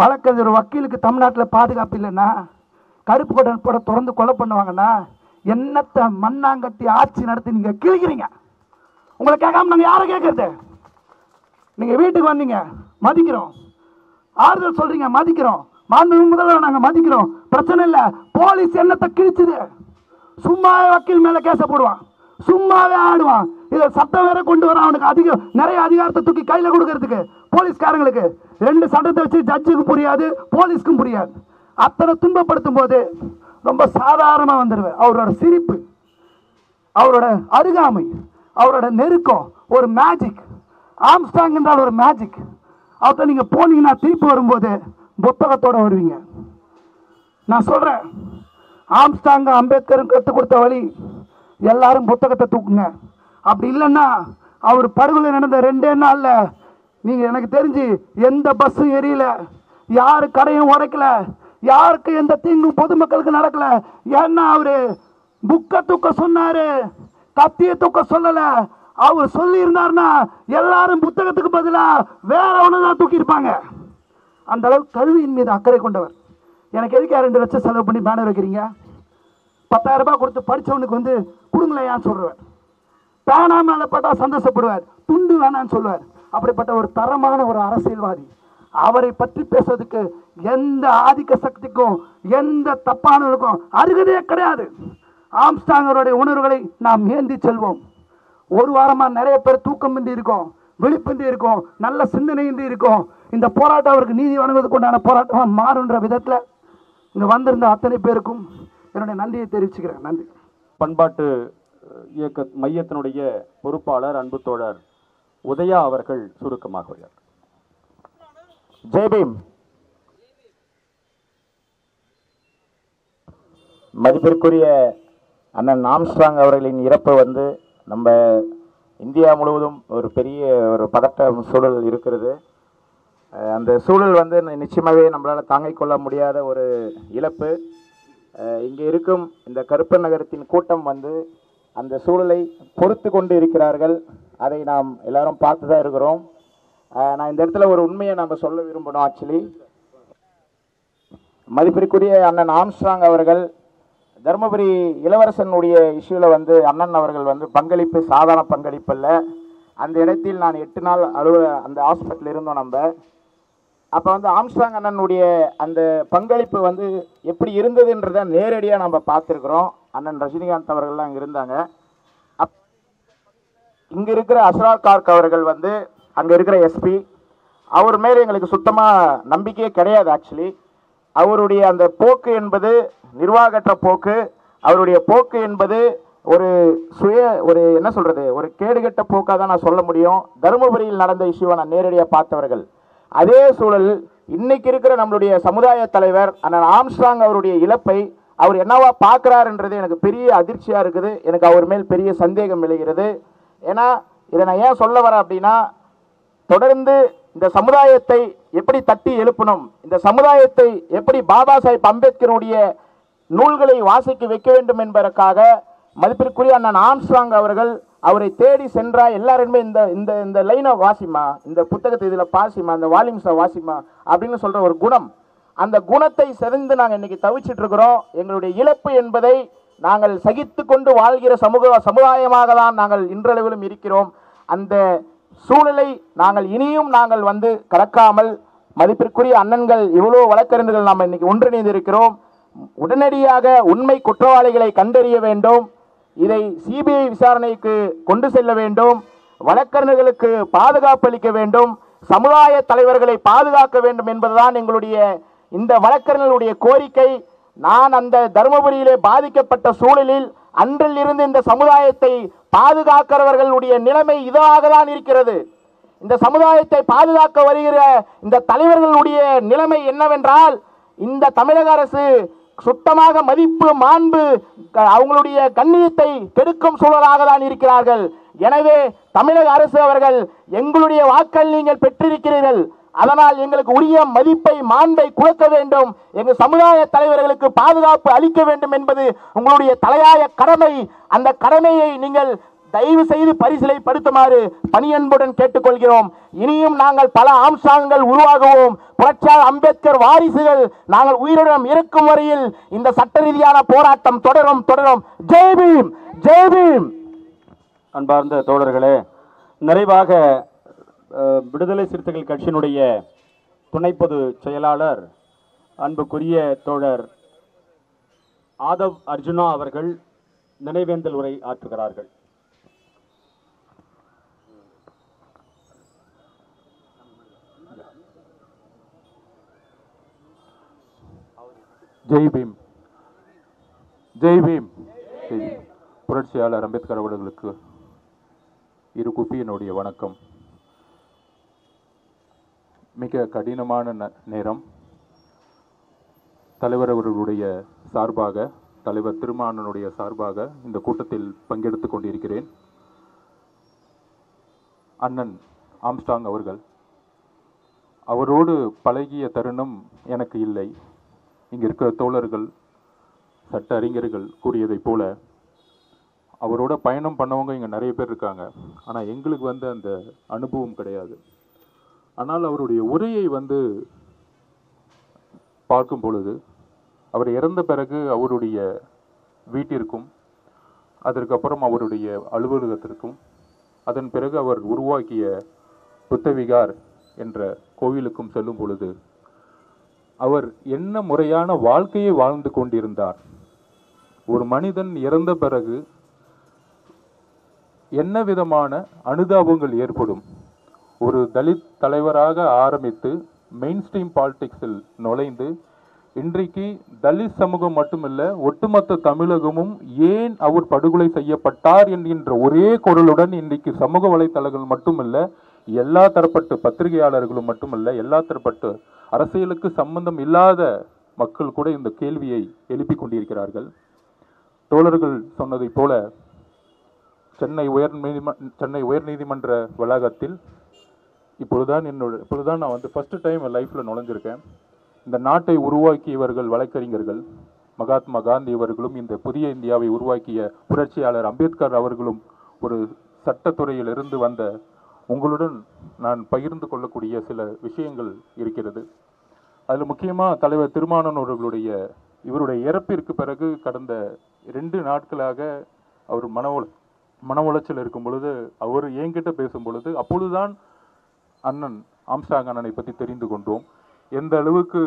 S1: வழக்கறிஞர் வக்கீலுக்கு தமிழ்நாட்டில் பாதுகாப்பு இல்லைன்னா கருப்பு கடன் போட திறந்து கொலை பண்ணுவாங்கன்னா என்னத்தை மண்ணாங்கட்டி ஆட்சி நடத்தி நீங்கள் கிழிக்கிறீங்க? உங்களை கேட்காம நாங்கள் யாரை கேட்கறது? நீங்கள் வீட்டுக்கு வந்தீங்க மதிக்கிறோம். ஆறுதல் சொல்கிறீங்க மதிக்கிறோம். மாண்பு முதல்வர் நாங்கள் மதிக்கிறோம். பிரச்சனை இல்லை. போலீஸ் என்னத்தை கிழிச்சுது? சும்மாவே வக்கீல் மேலே கேச போடுவான். சும்மாவே ஆடுவான். இதை சட்டம் வேற கொண்டு வர அவனுக்கு அதிகம் நிறைய அதிகாரத்தை தூக்கி கையில் கொடுக்கறதுக்கு. போலீஸ்காரங்களுக்கு. ரெண்டு சட்டத்தை வச்சு ஜட்ஜுக்கு புரியாது போலீஸ்க்கும் புரியாது. அத்தனை துன்பப்படுத்தும் போது ரொம்ப சாதாரணமாக வந்துடுவேன் அவரோட சிரிப்பு அவரோட அருகாமை அவரோட நெருக்கம் ஒரு மேஜிக் ஆம்ஸ்டாங் என்றால் ஒரு மேஜிக் அவர்கிட்ட நீங்கள் போனீங்கன்னா திருப்பி வரும்போது புத்தகத்தோட வருவீங்க. நான் சொல்கிறேன் ஆம்ஸ்டாங்க அம்பேத்கரும் கற்றுக் கொடுத்த வழி எல்லாரும் புத்தகத்தை தூக்குங்க. அப்படி இல்லைன்னா அவர் படுகொலை நடந்த ரெண்டே நாளில் நீங்கள் எனக்கு தெரிஞ்சு எந்த பஸ்ஸும் எரியல யார் கடையும் உடைக்கல யாருக்கு எந்த தீங்கும் பொதுமக்களுக்கு நடக்கல. ஏன்னா அவரு புக்க தூக்க சொன்னாரு கத்திய தூக்க சொல்லலை. அவர் சொல்லி இருந்தாருன்னா எல்லாரும் புத்தகத்துக்கு பதிலாக வேற ஒன்று தான் தூக்கியிருப்பாங்க. அந்த அளவுக்கு கல்வியின் மீது அக்கறை கொண்டவர். எனக்கு எதுக்கு ரெண்டு லட்சம் செலவு பண்ணி பேனர் வைக்கிறீங்க? பத்தாயிரம் ரூபாய் கொடுத்து படித்தவனுக்கு வந்து கொடுங்களேன் ஏன் தானா பேனா மேல பார்த்தா சந்தோஷப்படுவார். துண்டு வேணான்னு சொல்லுவார். அப்படிப்பட்ட ஒரு தரமான ஒரு அரசியல்வாதி. அவரை பற்றி பேசுவதற்கு எந்த ஆதிக்க சக்திக்கும் எந்த தப்பானவருக்கும் அருகதே கிடையாது. ஆம்ஸ்டாங்கருடைய உணர்வுகளை நாம் ஏந்தி செல்வோம். ஒரு வாரமா நிறைய பேர் தூக்கமின்றி இருக்கோம் விழிப்பின்றி இருக்கோம் நல்ல சிந்தனையின்றி இருக்கோம். இந்த போராட்டம் அவருக்கு நீதி வழங்குவதற்கு உண்டான போராட்டமாக மாறுன்ற விதத்தில் இங்கே வந்திருந்த அத்தனை பேருக்கும் என்னுடைய நன்றியை தெரிவிச்சுக்கிறேன். நன்றி.
S3: பண்பாட்டு இயக்க மையத்தினுடைய பொறுப்பாளர் அன்பு தோழர் உதயா அவர்கள் சுருக்கமாக உள்ளார்
S9: ஜெய்பீம் மதிப்பிற்குரிய அண்ணன் ஆம்ஸ்ட்ராங் அவர்களின் இறப்பு வந்து நம்ம இந்தியா முழுவதும் ஒரு பெரிய ஒரு பதட்ட சூழல் இருக்கிறது. அந்த சூழல் வந்து நிச்சயமாகவே நம்மளால் தாங்கிக் கொள்ள முடியாத ஒரு இழப்பு. இங்கே இருக்கும் இந்த கருப்பன் நகரத்தின் கூட்டம் வந்து அந்த சூழலை பொறுத்து கொண்டு இருக்கிறார்கள். அதை நாம் எல்லாரும் பார்த்து தான் இருக்கிறோம். நான் இந்த இடத்துல ஒரு உண்மையை நம்ம சொல்ல விரும்பணும் ஆக்சுவலி மதிப்பிற்குரிய அண்ணன் ஆம்ஸ்ட்ராங் அவர்கள் தருமபுரி இளவரசனுடைய இஷ்யூவில் வந்து அண்ணன் அவர்கள் வந்து பங்களிப்பு சாதாரண பங்களிப்பு அல்ல அந்த இடத்தில் நான் எட்டு நாள் அலுவல அந்த ஹாஸ்பிட்டல் இருந்தோம் நம்ம. அப்போ வந்து ஆம்ஸ்ட்ராங் அண்ணனுடைய அந்த பங்களிப்பு வந்து எப்படி இருந்ததுன்றதை நேரடியாக நம்ம பார்த்துருக்குறோம். அண்ணன் ரஜினிகாந்த் அவர்கள்லாம் அங்கே இருந்தாங்க. அப் இங்கே இருக்கிற அஸ்ரார் கார்க் அவர்கள் வந்து அங்கே இருக்கிற எஸ்பி அவர் மேலே எங்களுக்கு சுத்தமாக நம்பிக்கையே கிடையாது ஆக்சுவலி அவருடைய அந்த போக்கு என்பது நிர்வாகற்ற போக்கு அவருடைய போக்கு என்பது ஒரு சுய ஒரு என்ன சொல்கிறது ஒரு கேடுகெட்ட போக்காக தான் நான் சொல்ல முடியும். தருமபுரியில் நடந்த இஷ்யூவை நான் நேரடியாக பார்த்தவர்கள். அதே சூழல் இன்னைக்கு இருக்கிற நம்மளுடைய சமுதாய தலைவர் அண்ணன் ஆம்ஸ்ட்ராங் அவருடைய இழப்பை அவர் என்னவா பார்க்குறாருன்றது எனக்கு பெரிய அதிர்ச்சியாக இருக்குது. எனக்கு அவர் மேல் பெரிய சந்தேகம் எழுகிறது. ஏன்னா இதை நான் ஏன் சொல்ல வரேன் அப்படின்னா தொடர்ந்து இந்த சமுதாயத்தை எப்படி தட்டி எழுப்பணும் இந்த சமுதாயத்தை எப்படி பாபா சாஹிப் அம்பேத்கருடைய நூல்களை வாசிக்க வைக்க வேண்டும் என்பதற்காக மதிப்பிற்குரிய அண்ணன் ஆம்ஸ்ட்ராங் அவர்கள் அவரை தேடி சென்றா எல்லாருமே இந்த இந்த இந்த லைனை வாசிமா இந்த புத்தகத்தை இதில் பாசிமா இந்த வால்யூம்ஸை வாசிமா அப்படின்னு சொல்கிற ஒரு குணம். அந்த குணத்தை செறிந்து நாங்கள் இன்னைக்கு தவிச்சிட்டு இருக்கிறோம் எங்களுடைய இழப்பு என்பதை நாங்கள் சகித்து கொண்டு வாழ்கிற சமூக சமுதாயமாக தான் நாங்கள் இன்றளவிலும் இருக்கிறோம். அந்த சூழலை நாங்கள் இனியும் நாங்கள் வந்து கலக்காமல் மதிப்பிற்குரிய அண்ணன்கள் இவ்வளோ வழக்கறிஞர்கள் நாம் இன்னைக்கு ஒன்றிணைந்து இருக்கிறோம் உடனடியாக உண்மை குற்றவாளிகளை கண்டறிய வேண்டும். இதை சிபிஐ விசாரணைக்கு கொண்டு செல்ல வேண்டும். வழக்கறிஞர்களுக்கு பாதுகாப்பு அளிக்க வேண்டும். சமுதாய தலைவர்களை பாதுகாக்க வேண்டும் என்பதுதான் எங்களுடைய இந்த வழக்கறிஞர்களுடைய கோரிக்கை நான் அந்த தருமபுரியிலே பாதிக்கப்பட்ட சூழலில் அன்றில் இருந்து இந்த சமுதாயத்தை பாதுகாக்கிறவர்களுடைய நிலைமை இதாக தான் இருக்கிறது. இந்த சமுதாயத்தை பாதுகாக்க வருகிற இந்த தலைவர்களுடைய நிலைமை என்னவென்றால் இந்த தமிழக அரசு சுத்தமாக மதிப்பு மாண்பு க- அவங்களுடைய கண்ணியத்தை கெடுக்கும் சூழலாக தான் இருக்கிறார்கள். எனவே தமிழக அரசு அவர்கள் எங்களுடைய வாக்கள் நீங்கள் பெற்றிருக்கிறீர்கள். அதனால் எங்களுக்கு உரிய மதிப்பை மாண்பை கொடுக்க வேண்டும். எங்கள் சமுதாய தலைவர்களுக்கு பாதுகாப்பு அளிக்க வேண்டும் என்பது உங்களுடைய தலையாய கடமை. அந்த கடமையை நீங்கள் தயவு செய்து பரிசீலைப்படுத்துமாறு பணியன்புடன் கேட்டுக்கொள்கிறோம். இனியும் நாங்கள் பல ஆம்சாங்கள் உருவாகுவோம். புரட்சியாளர் அம்பேத்கர் வாரிசுகள் நாங்கள் உயிருடன் இருக்கும் வரையில் இந்த சட்ட ரீதியான போராட்டம் தொடரும் தொடரும். ஜெய்பீம் ஜெய்பீம்
S3: அன்பார்ந்த தோழர்களே நிறைவாக விடுதலை சிறுத்தைகள் கட்சியினுடைய துணை பொதுச் செயலாளர் அன்புக்குரிய தோழர் ஆதவ் அர்ஜுனா அவர்கள் நினைவேந்தல் உரை ஆற்றுகிறார்கள்.
S10: ஜெய் பீம். ஜெய் பீம். ஜெய் பீம். புரட்சியாளர் அம்பேத்கர் அவர்களுக்கு இரு குப்பியினுடைய வணக்கம். மிக கடினமான ந- நேரம். தலைவர் அவர்களுடைய சார்பாக தலைவர் திருமானனுடைய சார்பாக இந்த கூட்டத்தில் பங்கெடுத்து கொண்டிருக்கிறேன். அண்ணன் ஆம்ஸ்டாங் அவர்கள். அவரோடு பழகிய தருணம் எனக்கு இல்லை. இங்கே இருக்கிற தோழர்கள் சட்ட அறிஞர்கள் கூறியதைப் போல அவரோட பயணம் பண்ணவங்க இங்கே நிறைய பேர் இருக்காங்க. ஆனால் எங்களுக்கு வந்து அந்த அனுபவம் கிடையாது. ஆனால் அவருடைய உரையை வந்து பார்க்கும் பொழுது அவர் இறந்த பிறகு அவருடைய வீட்டிற்கும் அதற்கப்புறம் அவருடைய அலுவலகத்திற்கும் அதன் பிறகு அவர் உருவாக்கிய புத்தவிகார் என்ற கோவிலுக்கும் செல்லும் பொழுது அவர் என்ன முறையான வாழ்க்கையை வாழ்ந்து கொண்டிருந்தார்? ஒரு மனிதன் இறந்த பிறகு என்ன விதமான அனுதாபங்கள் ஏற்படும்? ஒரு தலித் தலைவராக ஆரம்பித்து மெயின் ஸ்ட்ரீம் பாலிடிக்ஸில் நுழைந்து இன்றைக்கு தலித் சமூகம் மட்டுமல்ல ஒட்டுமொத்த தமிழகமும் ஏன் அவர் படுகொலை செய்யப்பட்டார் என்கின்ற ஒரே குரலுடன் இன்றைக்கு சமூக வலைத்தளங்கள் மட்டுமல்ல எல்லா தரப்பட்டு பத்திரிகையாளர்களும் மட்டுமல்ல எல்லா தரப்பட்டு அரசியலுக்கு சம்பந்தம் இல்லாத மக்கள் கூட இந்த கேள்வியை எழுப்பி கொண்டிருக்கிறார்கள். தோழர்கள் சொன்னதைப் போல சென்னை உயர் நீதிம சென்னை உயர்நீதிமன்ற வளாகத்தில் இப்பொழுதுதான் என்னோட இப்பொழுதுதான் நான் வந்து ஃபஸ்ட்டு டைம் லைஃப்பில் நுழைஞ்சிருக்கேன். இந்த நாட்டை உருவாக்கியவர்கள் வழக்கறிஞர்கள் மகாத்மா காந்தி அவர்களும் இந்த புதிய இந்தியாவை உருவாக்கிய புரட்சியாளர் அம்பேத்கர் அவர்களும் ஒரு சட்டத்துறையிலிருந்து வந்த உங்களுடன் நான் பகிர்ந்து கொள்ளக்கூடிய சில விஷயங்கள் இருக்கிறது. அதில் முக்கியமாக தலைவர் திருமானன் அவர்களுடைய இவருடைய இறப்பிற்கு பிறகு கடந்த ரெண்டு நாட்களாக அவர் மன உள- மன உளைச்சல் இருக்கும் பொழுது அவர் என்கிட்ட பேசும் பொழுது அப்பொழுதுதான் அண்ணன் ஆம்சாங் அண்ணனை பற்றி தெரிந்து கொண்டோம். எந்த அளவுக்கு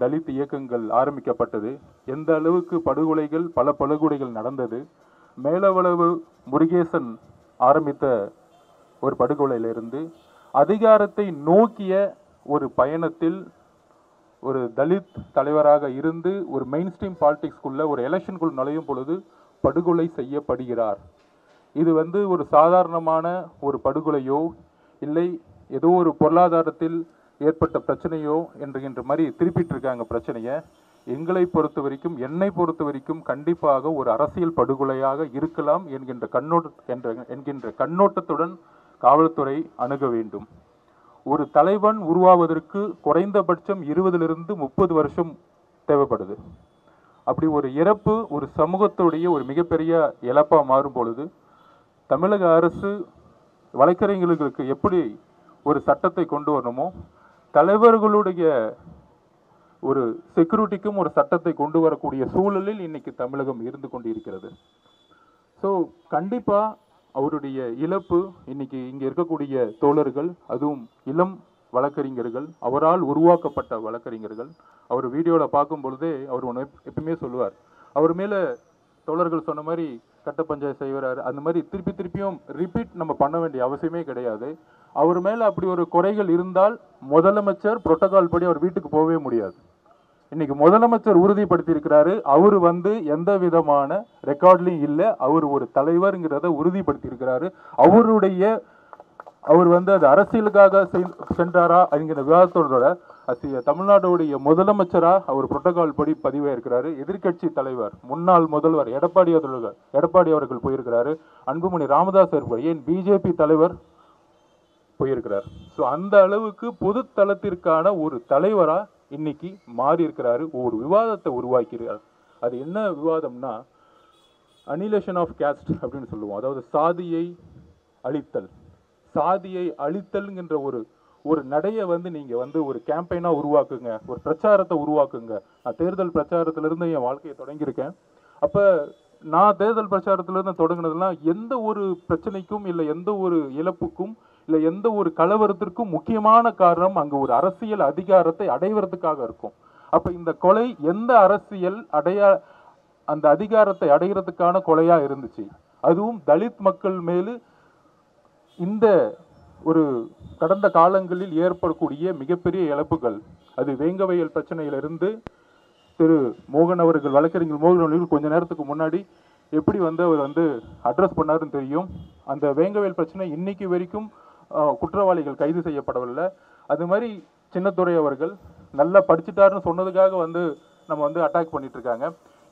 S10: தலித் இயக்கங்கள் ஆரம்பிக்கப்பட்டது எந்த அளவுக்கு படுகொலைகள் பல படுகொலைகள் நடந்தது மேலவளவு முருகேசன் ஆரம்பித்த ஒரு படுகொலையிலிருந்து அதிகாரத்தை நோக்கிய ஒரு பயணத்தில் ஒரு தலித் தலைவராக இருந்து ஒரு மெயின் ஸ்ட்ரீம் பாலிட்டிக்ஸ்குள்ளே ஒரு எலெக்ஷனுக்குள் நுழையும் பொழுது படுகொலை செய்யப்படுகிறார். இது வந்து ஒரு சாதாரணமான ஒரு படுகொலையோ இல்லை ஏதோ ஒரு பொருளாதாரத்தில் ஏற்பட்ட பிரச்சனையோ என்கின்ற மாதிரி திருப்பிட்டு இருக்காங்க பிரச்சனையை. எங்களை பொறுத்த வரைக்கும் என்னை பொறுத்த வரைக்கும் கண்டிப்பாக ஒரு அரசியல் படுகொலையாக இருக்கலாம் என்கின்ற கண்ணோட்ட என்ற என்கின்ற கண்ணோட்டத்துடன் காவல்துறை அணுக வேண்டும். ஒரு தலைவன் உருவாவதற்கு குறைந்தபட்சம் இருபதிலிருந்து முப்பது வருஷம் தேவைப்படுது. அப்படி ஒரு இறப்பு ஒரு சமூகத்துடைய ஒரு மிகப்பெரிய இழப்பாக மாறும் பொழுது தமிழக அரசு வழக்கறிஞர்களுக்கு எப்படி ஒரு சட்டத்தை கொண்டு வரணுமோ? தலைவர்களுடைய ஒரு செக்யூரிட்டிக்கும் ஒரு சட்டத்தை கொண்டு வரக்கூடிய சூழலில் இன்னைக்கு தமிழகம் இருந்து கொண்டிருக்கிறது. ஸோ கண்டிப்பாக அவருடைய இழப்பு இன்னைக்கு இங்கே இருக்கக்கூடிய தோழர்கள் அதுவும் இளம் வழக்கறிஞர்கள் அவரால் உருவாக்கப்பட்ட வழக்கறிஞர்கள் அவர் வீடியோவில் பார்க்கும் பொழுதே அவர் ஒன்று எப்பவுமே சொல்லுவார். அவர் மேலே தோழர்கள் சொன்ன மாதிரி கட்ட பஞ்சாயத்து செய்வார் அந்த மாதிரி திருப்பி திருப்பியும் ரிப்பீட் நம்ம பண்ண வேண்டிய அவசியமே கிடையாது. அவர் மேலே அப்படி ஒரு குறைகள் இருந்தால் முதலமைச்சர் புரோட்டோகால் படி அவர் வீட்டுக்கு போகவே முடியாது. இன்னைக்கு முதலமைச்சர் உறுதிப்படுத்தியிருக்கிறாரு. அவர் வந்து எந்த விதமான ரெக்கார்ட்லையும் இல்லை அவர் ஒரு தலைவருங்கிறத உறுதிப்படுத்தியிருக்கிறாரு. அவருடைய அவர் வந்து அது அரசியலுக்காக சென்றாரா அப்படிங்கிற விவாதத்தோட அசிய தமிழ்நாடுடைய முதலமைச்சராக அவர் புரோட்டோகால் படி பதிவாயிருக்கிறாரு எதிர்க்கட்சி தலைவர் முன்னாள் முதல்வர் எடப்பாடி அவர்கள் எடப்பாடி அவர்கள் போயிருக்கிறாரு. அன்புமணி ராமதாஸ் அவர்கள் ஏன் பிஜேபி தலைவர் போயிருக்கிறார்? ஸோ அந்த அளவுக்கு பொது தளத்திற்கான ஒரு தலைவராக இன்னைக்கு மாறி இருக்கிறாரு ஒரு விவாதத்தை உருவாக்கிறார் அது என்ன விவாதம்னா அனிலேஷன் ஆஃப் கேஸ்ட் அப்படின்னு சொல்லுவோம். அதாவது சாதியை அழித்தல். சாதியை அழித்தல்ங்கிற ஒரு ஒரு நடையை வந்து நீங்கள் வந்து ஒரு கேம்பெயினாக உருவாக்குங்க. ஒரு பிரச்சாரத்தை உருவாக்குங்க. நான் தேர்தல் பிரச்சாரத்திலிருந்து என் வாழ்க்கையை தொடங்கியிருக்கேன். அப்போ நான் தேர்தல் பிரச்சாரத்திலிருந்து தொடங்கினதுலாம் எந்த ஒரு பிரச்சனைக்கும் இல்லை எந்த ஒரு இழப்புக்கும் இல்லை எந்த ஒரு கலவரத்திற்கும் முக்கியமான காரணம் அங்கே ஒரு அரசியல் அதிகாரத்தை அடைவதற்காக இருக்கும். அப்போ இந்த கொலை எந்த அரசியல் அடையா அந்த அதிகாரத்தை அடைகிறதுக்கான கொலையாக இருந்துச்சு? அதுவும் தலித் மக்கள் மேலு இந்த ஒரு கடந்த காலங்களில் ஏற்படக்கூடிய மிகப்பெரிய இழப்புகள் அது வேங்கவையல் பிரச்சனையிலிருந்து திரு மோகன் அவர்கள் வழக்கறிஞர் மோகன் அவர்கள் கொஞ்ச நேரத்துக்கு முன்னாடி எப்படி வந்து அவர் வந்து அட்ரஸ் பண்ணாருன்னு தெரியும். அந்த வேங்கவேல் பிரச்சனை இன்னைக்கு வரைக்கும் குற்றவாளிகள் கைது செய்யப்படவில்லை. அது மாதிரி சின்னத்துறை அவர்கள் நல்லா படிச்சுட்டாருன்னு சொன்னதுக்காக வந்து நம்ம வந்து அட்டாக் பண்ணிட்டு இருக்காங்க.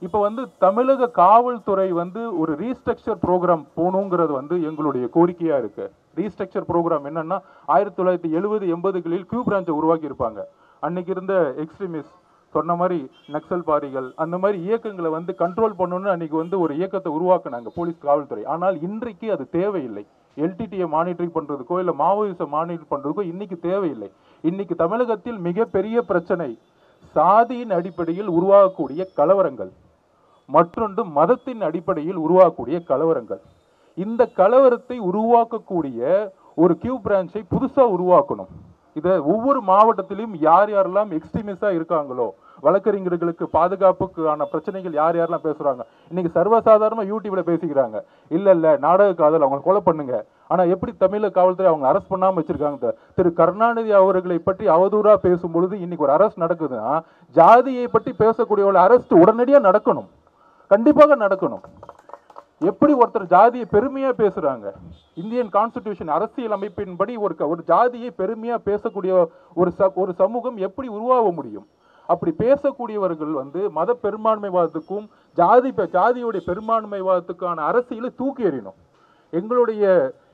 S10: இப்போ வந்து தமிழக காவல்துறை வந்து ஒரு ரீஸ்ட்ரக்சர் ப்ரோக்ராம் போகணுங்கிறது வந்து எங்களுடைய கோரிக்கையாக இருக்குது ரீஸ்ட்ரக்சர் ப்ரோக்ராம் என்னென்னா ஆயிரத்தி தொள்ளாயிரத்தி எழுபது எண்பதுகளில் கியூ பிரான்ச்சை உருவாக்கி இருப்பாங்க அன்னைக்கு இருந்த எக்ஸ்ட்ரீமிஸ்ட் சொன்ன மாதிரி நக்சல் பாரிகள் அந்த மாதிரி இயக்கங்களை வந்து கண்ட்ரோல் பண்ணணும்னு அன்னைக்கு வந்து ஒரு இயக்கத்தை உருவாக்குனாங்க போலீஸ் காவல்துறை. ஆனால் இன்றைக்கு அது தேவையில்லை. எல்டிடியை மானிட்டரிங் பண்ணுறதுக்கோ இல்லை மாவோயிசை மானிட்டர் பண்ணுறதுக்கோ இன்னைக்கு தேவையில்லை. இன்னைக்கு தமிழகத்தில் மிகப்பெரிய பிரச்சனை சாதியின் அடிப்படையில் உருவாகக்கூடிய கலவரங்கள். மற்றொன்று மதத்தின் அடிப்படையில் உருவாக்கக்கூடிய கலவரங்கள். இந்த கலவரத்தை உருவாக்கக்கூடிய ஒரு கியூ பிரான்ச்சை புதுசாக உருவாக்கணும். இதை ஒவ்வொரு மாவட்டத்திலும் யார் யாரெல்லாம் எக்ஸ்ட்ரீமிஸ்டாக இருக்காங்களோ வழக்கறிஞர்களுக்கு பாதுகாப்புக்கான பிரச்சனைகள் யார் யாரெல்லாம் பேசுகிறாங்க இன்னைக்கு சர்வசாதாரணமாக யூடியூப்ல பேசிக்கிறாங்க. இல்லை இல்லை நாடக காதல் அவங்களை கொலை பண்ணுங்க. ஆனால் எப்படி தமிழக காவல்துறை அவங்க அரெஸ்ட் பண்ணாமல் வச்சிருக்காங்க திரு கருணாநிதி அவர்களை பற்றி அவதூறாக பேசும்பொழுது இன்னைக்கு ஒரு அரெஸ்ட் நடக்குதுன்னா ஜாதியை பற்றி பேசக்கூடிய அரெஸ்ட் உடனடியாக நடக்கணும். கண்டிப்பாக நடக்கணும் எப்படி ஒருத்தர் ஜாதியை பெருமையாக பேசுகிறாங்க இந்தியன் கான்ஸ்டிடியூஷன் அரசியல் அமைப்பின்படி ஒரு க- ஒரு ஜாதியை பெருமையாக பேசக்கூடிய ஒரு ச- ஒரு சமூகம் எப்படி உருவாக முடியும் அப்படி பேசக்கூடியவர்கள் வந்து மத பெரும்பான்மைவாதத்துக்கும் ஜாதி பெ- ஜாதியுடைய பெரும்பான்மைவாதத்துக்கான அரசியலை தூக்கி எறியணும் எங்களுடைய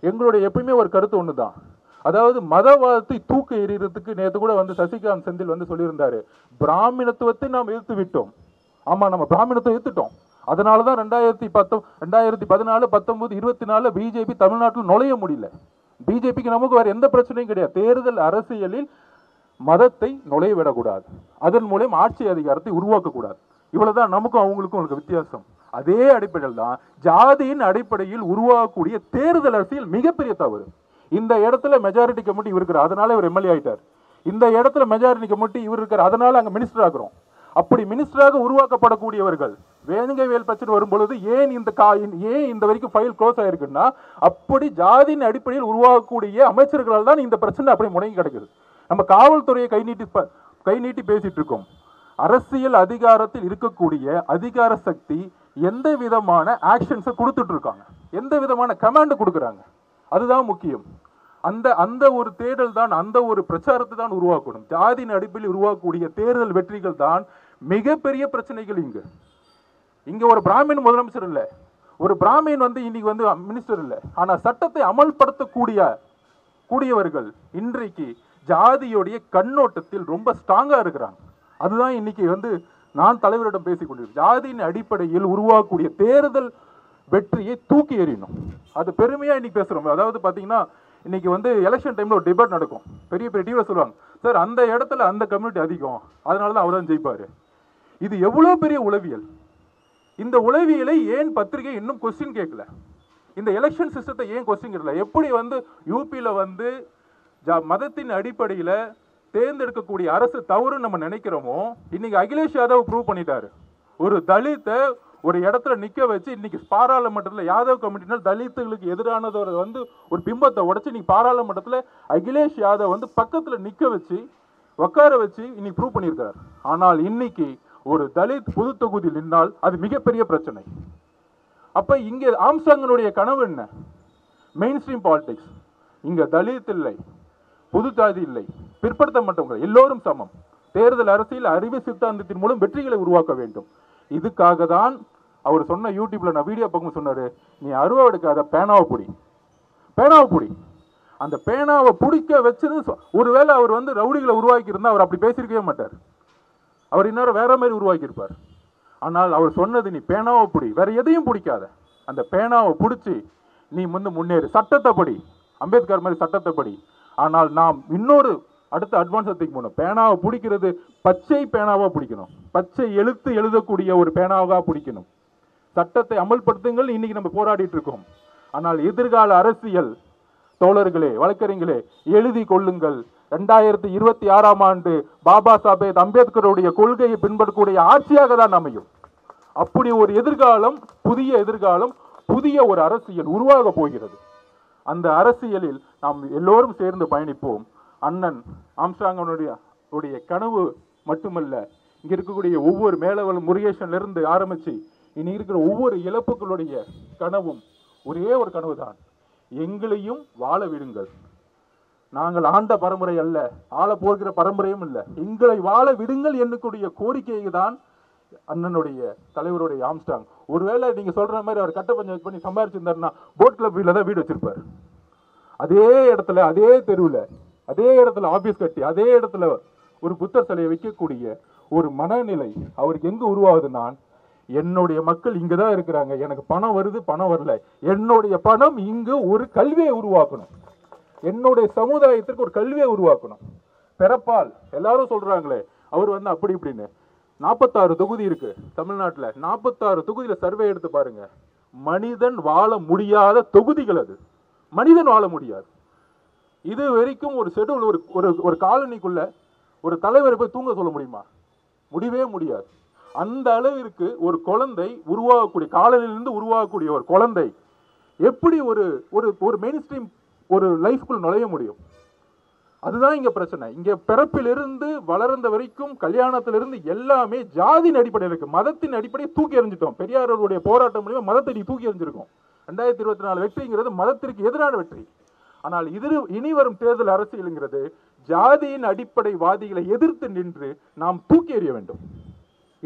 S10: எங்களுடைய எப்பயுமே ஒரு கருத்து ஒன்று தான் அதாவது மதவாதத்தை தூக்கி எறிகிறதுக்கு நேற்று கூட வந்து சசிகாந்த் செந்தில் வந்து சொல்லியிருந்தாரு பிராமணத்துவத்தை நாம் எதிர்த்து விட்டோம் ஆமாம் நம்ம பிராமணத்தை எதிர்த்துட்டோம் அதனால தான் ரெண்டாயிரத்தி பத்தொ ரெண்டாயிரத்தி பதினாலு பத்தொம்போது இருபத்தி நாலு பிஜேபி தமிழ்நாட்டில் நுழைய முடியல. பிஜேபிக்கு நமக்கு வேறு எந்த பிரச்சனையும் கிடையாது. தேர்தல் அரசியலில் மதத்தை நுழைய விடக்கூடாது அதன் மூலம் ஆட்சி அதிகாரத்தை உருவாக்கக்கூடாது. இவ்வளவுதான் நமக்கும் அவங்களுக்கும் உங்களுக்கு வித்தியாசம். அதே அடிப்படையில் தான் ஜாதியின் அடிப்படையில் உருவாகக்கூடிய தேர்தல் அரசியல் மிகப்பெரிய தவறு. இந்த இடத்துல மெஜாரிட்டி கமிட்டி இவர் இருக்கிறார். அதனால இவர் எம்எல்ஏ ஆயிட்டார். இந்த இடத்துல மெஜாரிட்டி கமிட்டி இவர் இருக்கார் அதனால அங்கே மினிஸ்டர் ஆகிறோம் அப்படி மினிஸ்டராக உருவாக்கப்படக்கூடியவர்கள் வேணுங்கவேல் பிரச்சனை வரும்பொழுது ஏன் இந்த கா ஏன் இந்த வரைக்கும் ஃபைல் க்ளோஸ் ஆயிருக்குன்னா அப்படி ஜாதியின் அடிப்படையில் உருவாகக்கூடிய அமைச்சர்களால் தான் இந்த பிரச்சனை அப்படி முடங்கி கிடக்குது. நம்ம காவல்துறையை கை நீட்டி ப- கை நீட்டி பேசிட்டு இருக்கோம். அரசியல் அதிகாரத்தில் இருக்கக்கூடிய அதிகார சக்தி எந்த விதமான ஆக்ஷன்ஸை கொடுத்துட்டு இருக்காங்க? எந்த விதமான கமாண்டு கொடுக்குறாங்க? அதுதான் முக்கியம். அந்த அந்த ஒரு தேடல் தான் அந்த ஒரு பிரச்சாரத்தை தான் உருவாக்கணும். ஜாதியின் அடிப்படையில் உருவாக்கக்கூடிய தேர்தல் வெற்றிகள் தான் மிகப்பெரிய பிரச்சனைகள் இங்கு. இங்கே ஒரு பிராமின் முதலமைச்சர் இல்லை. ஒரு பிராமின் வந்து இன்னைக்கு வந்து மினிஸ்டர் இல்லை. ஆனால் சட்டத்தை அமல்படுத்தக்கூடிய கூடியவர்கள் இன்றைக்கு ஜாதியுடைய கண்ணோட்டத்தில் ரொம்ப ஸ்ட்ராங்காக இருக்கிறாங்க. அதுதான் இன்னைக்கு வந்து நான் தலைவரிடம் பேசிக் கொண்டிருக்கேன் ஜாதியின் அடிப்படையில் உருவாக்கக்கூடிய தேர்தல் வெற்றியை தூக்கி எறியணும். அது பெருமையாக இன்னைக்கு பேசுறோம். அதாவது பார்த்தீங்கன்னா இன்னைக்கு வந்து எலெக்ஷன் டைமில் ஒரு டிபேட் நடக்கும். பெரிய பெரிய டிவியில் சொல்லுவாங்க சார் அந்த இடத்துல அந்த கம்யூனிட்டி அதிகம். அதனால தான் அவர் தான் ஜெயிப்பார். இது எவ்வளோ பெரிய உளவியல். இந்த உளவியலை ஏன் பத்திரிகை இன்னும் கொஸ்டின் கேட்கல? இந்த எலெக்ஷன் சிஸ்டத்தை ஏன் கொஸ்டின் கேட்கல? எப்படி வந்து யூபியில் வந்து ஜா- மதத்தின் அடிப்படையில் தேர்ந்தெடுக்கக்கூடிய அரசு தவறுன்னு நம்ம நினைக்கிறோமோ இன்னைக்கு அகிலேஷ் யாதவ் ப்ரூவ் பண்ணிட்டாரு. ஒரு தலித்தை ஒரு இடத்துல நிற்க வச்சு இன்னைக்கு பாராளுமன்றத்தில் யாதவ் கமிட்டினால் தலித்துகளுக்கு எதிரானதோட வந்து ஒரு பிம்பத்தை உடச்சி இன்னைக்கு பாராளுமன்றத்தில் அகிலேஷ் யாதவ் வந்து பக்கத்தில் நிற்க வச்சு உட்கார வச்சு இன்னைக்கு ப்ரூவ் பண்ணியிருக்காரு. ஆனால் இன்னைக்கு ஒரு தலித் பொது தொகுதி நின்னால் அது மிகப்பெரிய பிரச்சனை. அப்ப இங்கே ஆம்சாங்கனுடைய கனவு என்ன? மெயின் ஸ்ட்ரீம் பாலிடிக்ஸ் இங்க தலித் இல்லை பொது ஜாதி இல்லை பிற்படுத்தப்பட்டவங்க எல்லோரும் சமம். தேர்தல் அரசியல் அறிவு சித்தாந்தத்தின் மூலம் வெற்றிகளை உருவாக்க வேண்டும். இதுக்காக தான் அவர் சொன்ன யூடியூப்ல நான் வீடியோ பக்கம் சொன்னாரு நீ அருவா எடுக்காத பேனாவை புடி. பேனாவை புடி. அந்த பேனாவை பிடிக்க வச்சது சொ- ஒருவேளை அவர் வந்து ரவுடிகளை உருவாக்கி இருந்தால் அவர் அப்படி பேசியிருக்கவே மாட்டார். அவர் இன்னொரு வேற மாதிரி உருவாக்கியிருப்பார். ஆனால் அவர் சொன்னது நீ பேனாவை பிடி வேற எதையும் பிடிக்காத. அந்த பேனாவை பிடிச்சி நீ வந்து முன்னேறு. சட்டத்தை படி. அம்பேத்கர் மாதிரி சட்டத்தை படி. ஆனால் நாம் இன்னொரு அடுத்த அட்வான்ஸ் தூக்கி போகணும். பேனாவை பிடிக்கிறது பச்சை பேனாவாக பிடிக்கணும். பச்சை எழுத்து எழுதக்கூடிய ஒரு பேனாவாக பிடிக்கணும். சட்டத்தை அமல்படுத்துங்கள். இன்னைக்கு நம்ம போராடிட்டு இருக்கோம். ஆனால் எதிர்கால அரசியல் தோழர்களே வழக்கறிஞர்களே எழுதி கொள்ளுங்கள். ரெண்டாயிரத்தி இருபத்தி ஆறாம் ஆண்டு பாபா சாஹேப் அம்பேத்கருடைய கொள்கையை பின்பற்றக்கூடிய ஆட்சியாக தான் அமையும். அப்படி ஒரு எதிர்காலம் புதிய எதிர்காலம் புதிய ஒரு அரசியல் உருவாக போகிறது. அந்த அரசியலில் நாம் எல்லோரும் சேர்ந்து பயணிப்போம். அண்ணன் ஆம்ஸ்டாங்கனுடைய உடைய கனவு மட்டுமல்ல இங்க இருக்கக்கூடிய ஒவ்வொரு மேலவல் முருகேசன்ல இருந்து ஆரம்பிச்சு இனி இருக்கிற ஒவ்வொரு இழப்புகளுடைய கனவும் ஒரே ஒரு கனவு தான் எங்களையும் வாழ விடுங்கள். நாங்கள் ஆண்ட பரம்பரை அல்ல ஆள போகிற பரம்பரையும் இல்லை. எங்களை வாழ விடுங்கள் என்னக்கூடிய கோரிக்கையை தான் அண்ணனுடைய தலைவருடைய ஆம்ஸ்டாங். ஒருவேளை நீங்கள் சொல்கிற மாதிரி அவர் கட்ட பஞ்சாயத்து பண்ணி சம்பாரிச்சிருந்தாருன்னா போட் கிளப் வீட்டில் தான் வீடு வச்சிருப்பார். அதே இடத்துல அதே தெருவில் அதே இடத்துல ஆஃபீஸ் கட்டி அதே இடத்துல ஒரு புத்தர் சிலையை வைக்கக்கூடிய ஒரு மனநிலை அவருக்கு எங்க உருவாகுதுன்னா என்னுடைய மக்கள் இங்கே தான் இருக்கிறாங்க. எனக்கு பணம் வருது பணம் வரல. என்னுடைய பணம் இங்கு ஒரு கல்வியை உருவாக்கணும். என்னுடைய சமுதாயத்திற்கு ஒரு கல்வியை உருவாக்கணும். பிறப்பால் எல்லாரும் சொல்றாங்களே அவர் வந்து அப்படி இப்படின்னு. நாற்பத்தாறு தொகுதி இருக்கு தமிழ்நாட்டில். நாற்பத்தாறு தொகுதியில சர்வே எடுத்து பாருங்க. மனிதன் வாழ முடியாத தொகுதிகள் அது. மனிதன் வாழ முடியாது. இது வரைக்கும் ஒரு ஷெட்யூல் ஒரு ஒரு ஒரு காலனிக்குள்ள ஒரு தலைவரை போய் தூங்க சொல்ல முடியுமா? முடியவே முடியாது. அந்த அளவிற்கு ஒரு குழந்தை உருவாகக்கூடிய காலனிலிருந்து உருவாகக்கூடிய ஒரு குழந்தை எப்படி ஒரு ஒரு ஒரு மெயின் ஸ்ட்ரீம் ஒரு லைஃப்குள் நுழைய முடியும். அதுதான் இங்கே பிரச்சனை. இங்கே பிறப்பிலிருந்து வளர்ந்த வரைக்கும் கல்யாணத்திலிருந்து எல்லாமே ஜாதியின் அடிப்படையில் இருக்குது மதத்தின் அடிப்படையை தூக்கி எறிஞ்சிட்டோம். பெரியார் போராட்டம் மூலியமாக மதத்தை நீ தூக்கி எறிஞ்சிருக்கோம். ரெண்டாயிரத்தி இருபத்தி நாலு வெற்றிங்கிறது மதத்திற்கு எதிரான வெற்றி. ஆனால் இது இனி வரும் தேர்தல் அரசியலுங்கிறது ஜாதியின் அடிப்படை வாதிகளை எதிர்த்து நின்று நாம் தூக்கி எறிய வேண்டும்.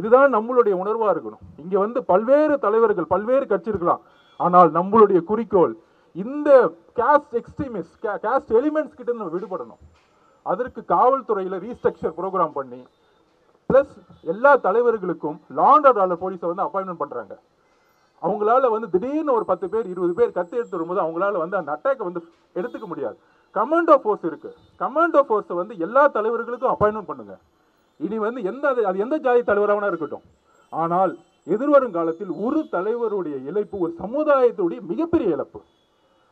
S10: இதுதான் நம்மளுடைய உணர்வாக இருக்கணும். இங்கே வந்து பல்வேறு தலைவர்கள் பல்வேறு கட்சி இருக்கலாம். ஆனால் நம்மளுடைய குறிக்கோள் இந்த கேஸ்ட் எக்ஸ்ட்ரீமிஸ்ட் கேஸ்ட் எலிமெண்ட்ஸ் கிட்ட நம்ம விடுபடணும். அதற்கு காவல்துறையில் ரீஸ்ட்ரக்சர் ப்ரோக்ராம் பண்ணி ப்ளஸ் எல்லா தலைவர்களுக்கும் லாண்ட் ஆர்டர் போலீஸை வந்து அப்பாயின்மெண்ட் பண்ணுறாங்க அவங்களால வந்து திடீர்னு ஒரு பத்து பேர் இருபது பேர் கத்து எடுத்து வரும்போது அவங்களால வந்து அந்த அட்டாக்கை வந்து எடுத்துக்க முடியாது. கமாண்டோ ஃபோர்ஸ் இருக்கு. கமாண்டோ ஃபோர்ஸை வந்து எல்லா தலைவர்களுக்கும் அப்பாயின்மெண்ட் பண்ணுங்க. இனி வந்து எந்த அது- அது எந்த ஜாதி தலைவராக இருக்கட்டும். ஆனால் எதிர்வரும் காலத்தில் ஒரு தலைவருடைய இழப்பு ஒரு சமுதாயத்துடைய மிகப்பெரிய இழப்பு.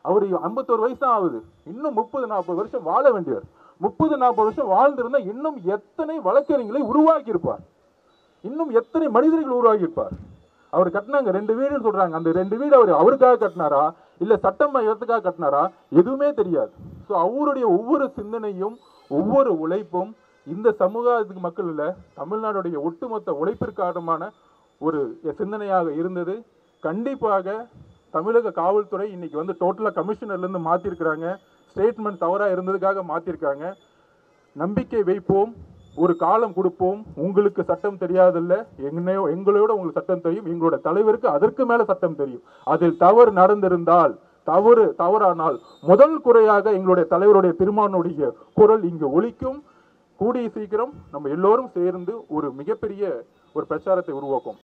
S10: அவர் ஐம்பத்தோரு வயசு தான் ஆகுது இன்னும் முப்பது நாற்பது வருஷம் வாழ வேண்டியவர். முப்பது நாற்பது வருஷம் வாழ்ந்திருந்தா இன்னும் எத்தனை வழக்கறிஞர்களை உருவாக்கியிருப்பார்? இன்னும் எத்தனை மனிதர்கள் உருவாக்கியிருப்பார்? அவர் கட்டினாங்க ரெண்டு வீடுன்னு சொல்றாங்க. அந்த ரெண்டு வீடு அவர் அவருக்காக கட்டினாரா? இல்லை சட்டம் மையத்துக்காக கட்டினாரா? எதுவுமே தெரியாது. ஸோ அவருடைய ஒவ்வொரு சிந்தனையும் ஒவ்வொரு உழைப்பும் இந்த சமூகத்துக்கு மக்கள் இல்லை தமிழ்நாடுடைய ஒட்டுமொத்த உழைப்பிற்காரமான ஒரு சிந்தனையாக இருந்தது. கண்டிப்பாக தமிழக காவல்துறை இன்னைக்கு வந்து டோட்டலாக கமிஷனர்லேருந்து மாற்றிருக்கிறாங்க ஸ்டேட்மெண்ட் தவறாக இருந்ததுக்காக மாற்றிருக்காங்க நம்பிக்கை வைப்போம். ஒரு காலம் கொடுப்போம். உங்களுக்கு சட்டம் தெரியாதில்ல. எங்கனையோ எங்களோட உங்களுக்கு சட்டம் தெரியும். எங்களோட தலைவருக்கு அதற்கு மேலே சட்டம் தெரியும். அதில் தவறு நடந்திருந்தால் தவறு தவறானால் முதல் குறையாக எங்களுடைய தலைவருடைய திருமானுடைய குரல் இங்கு ஒழிக்கும் கூடிய சீக்கிரம் நம்ம எல்லோரும் சேர்ந்து ஒரு மிகப்பெரிய ஒரு பிரச்சாரத்தை உருவாக்கும்.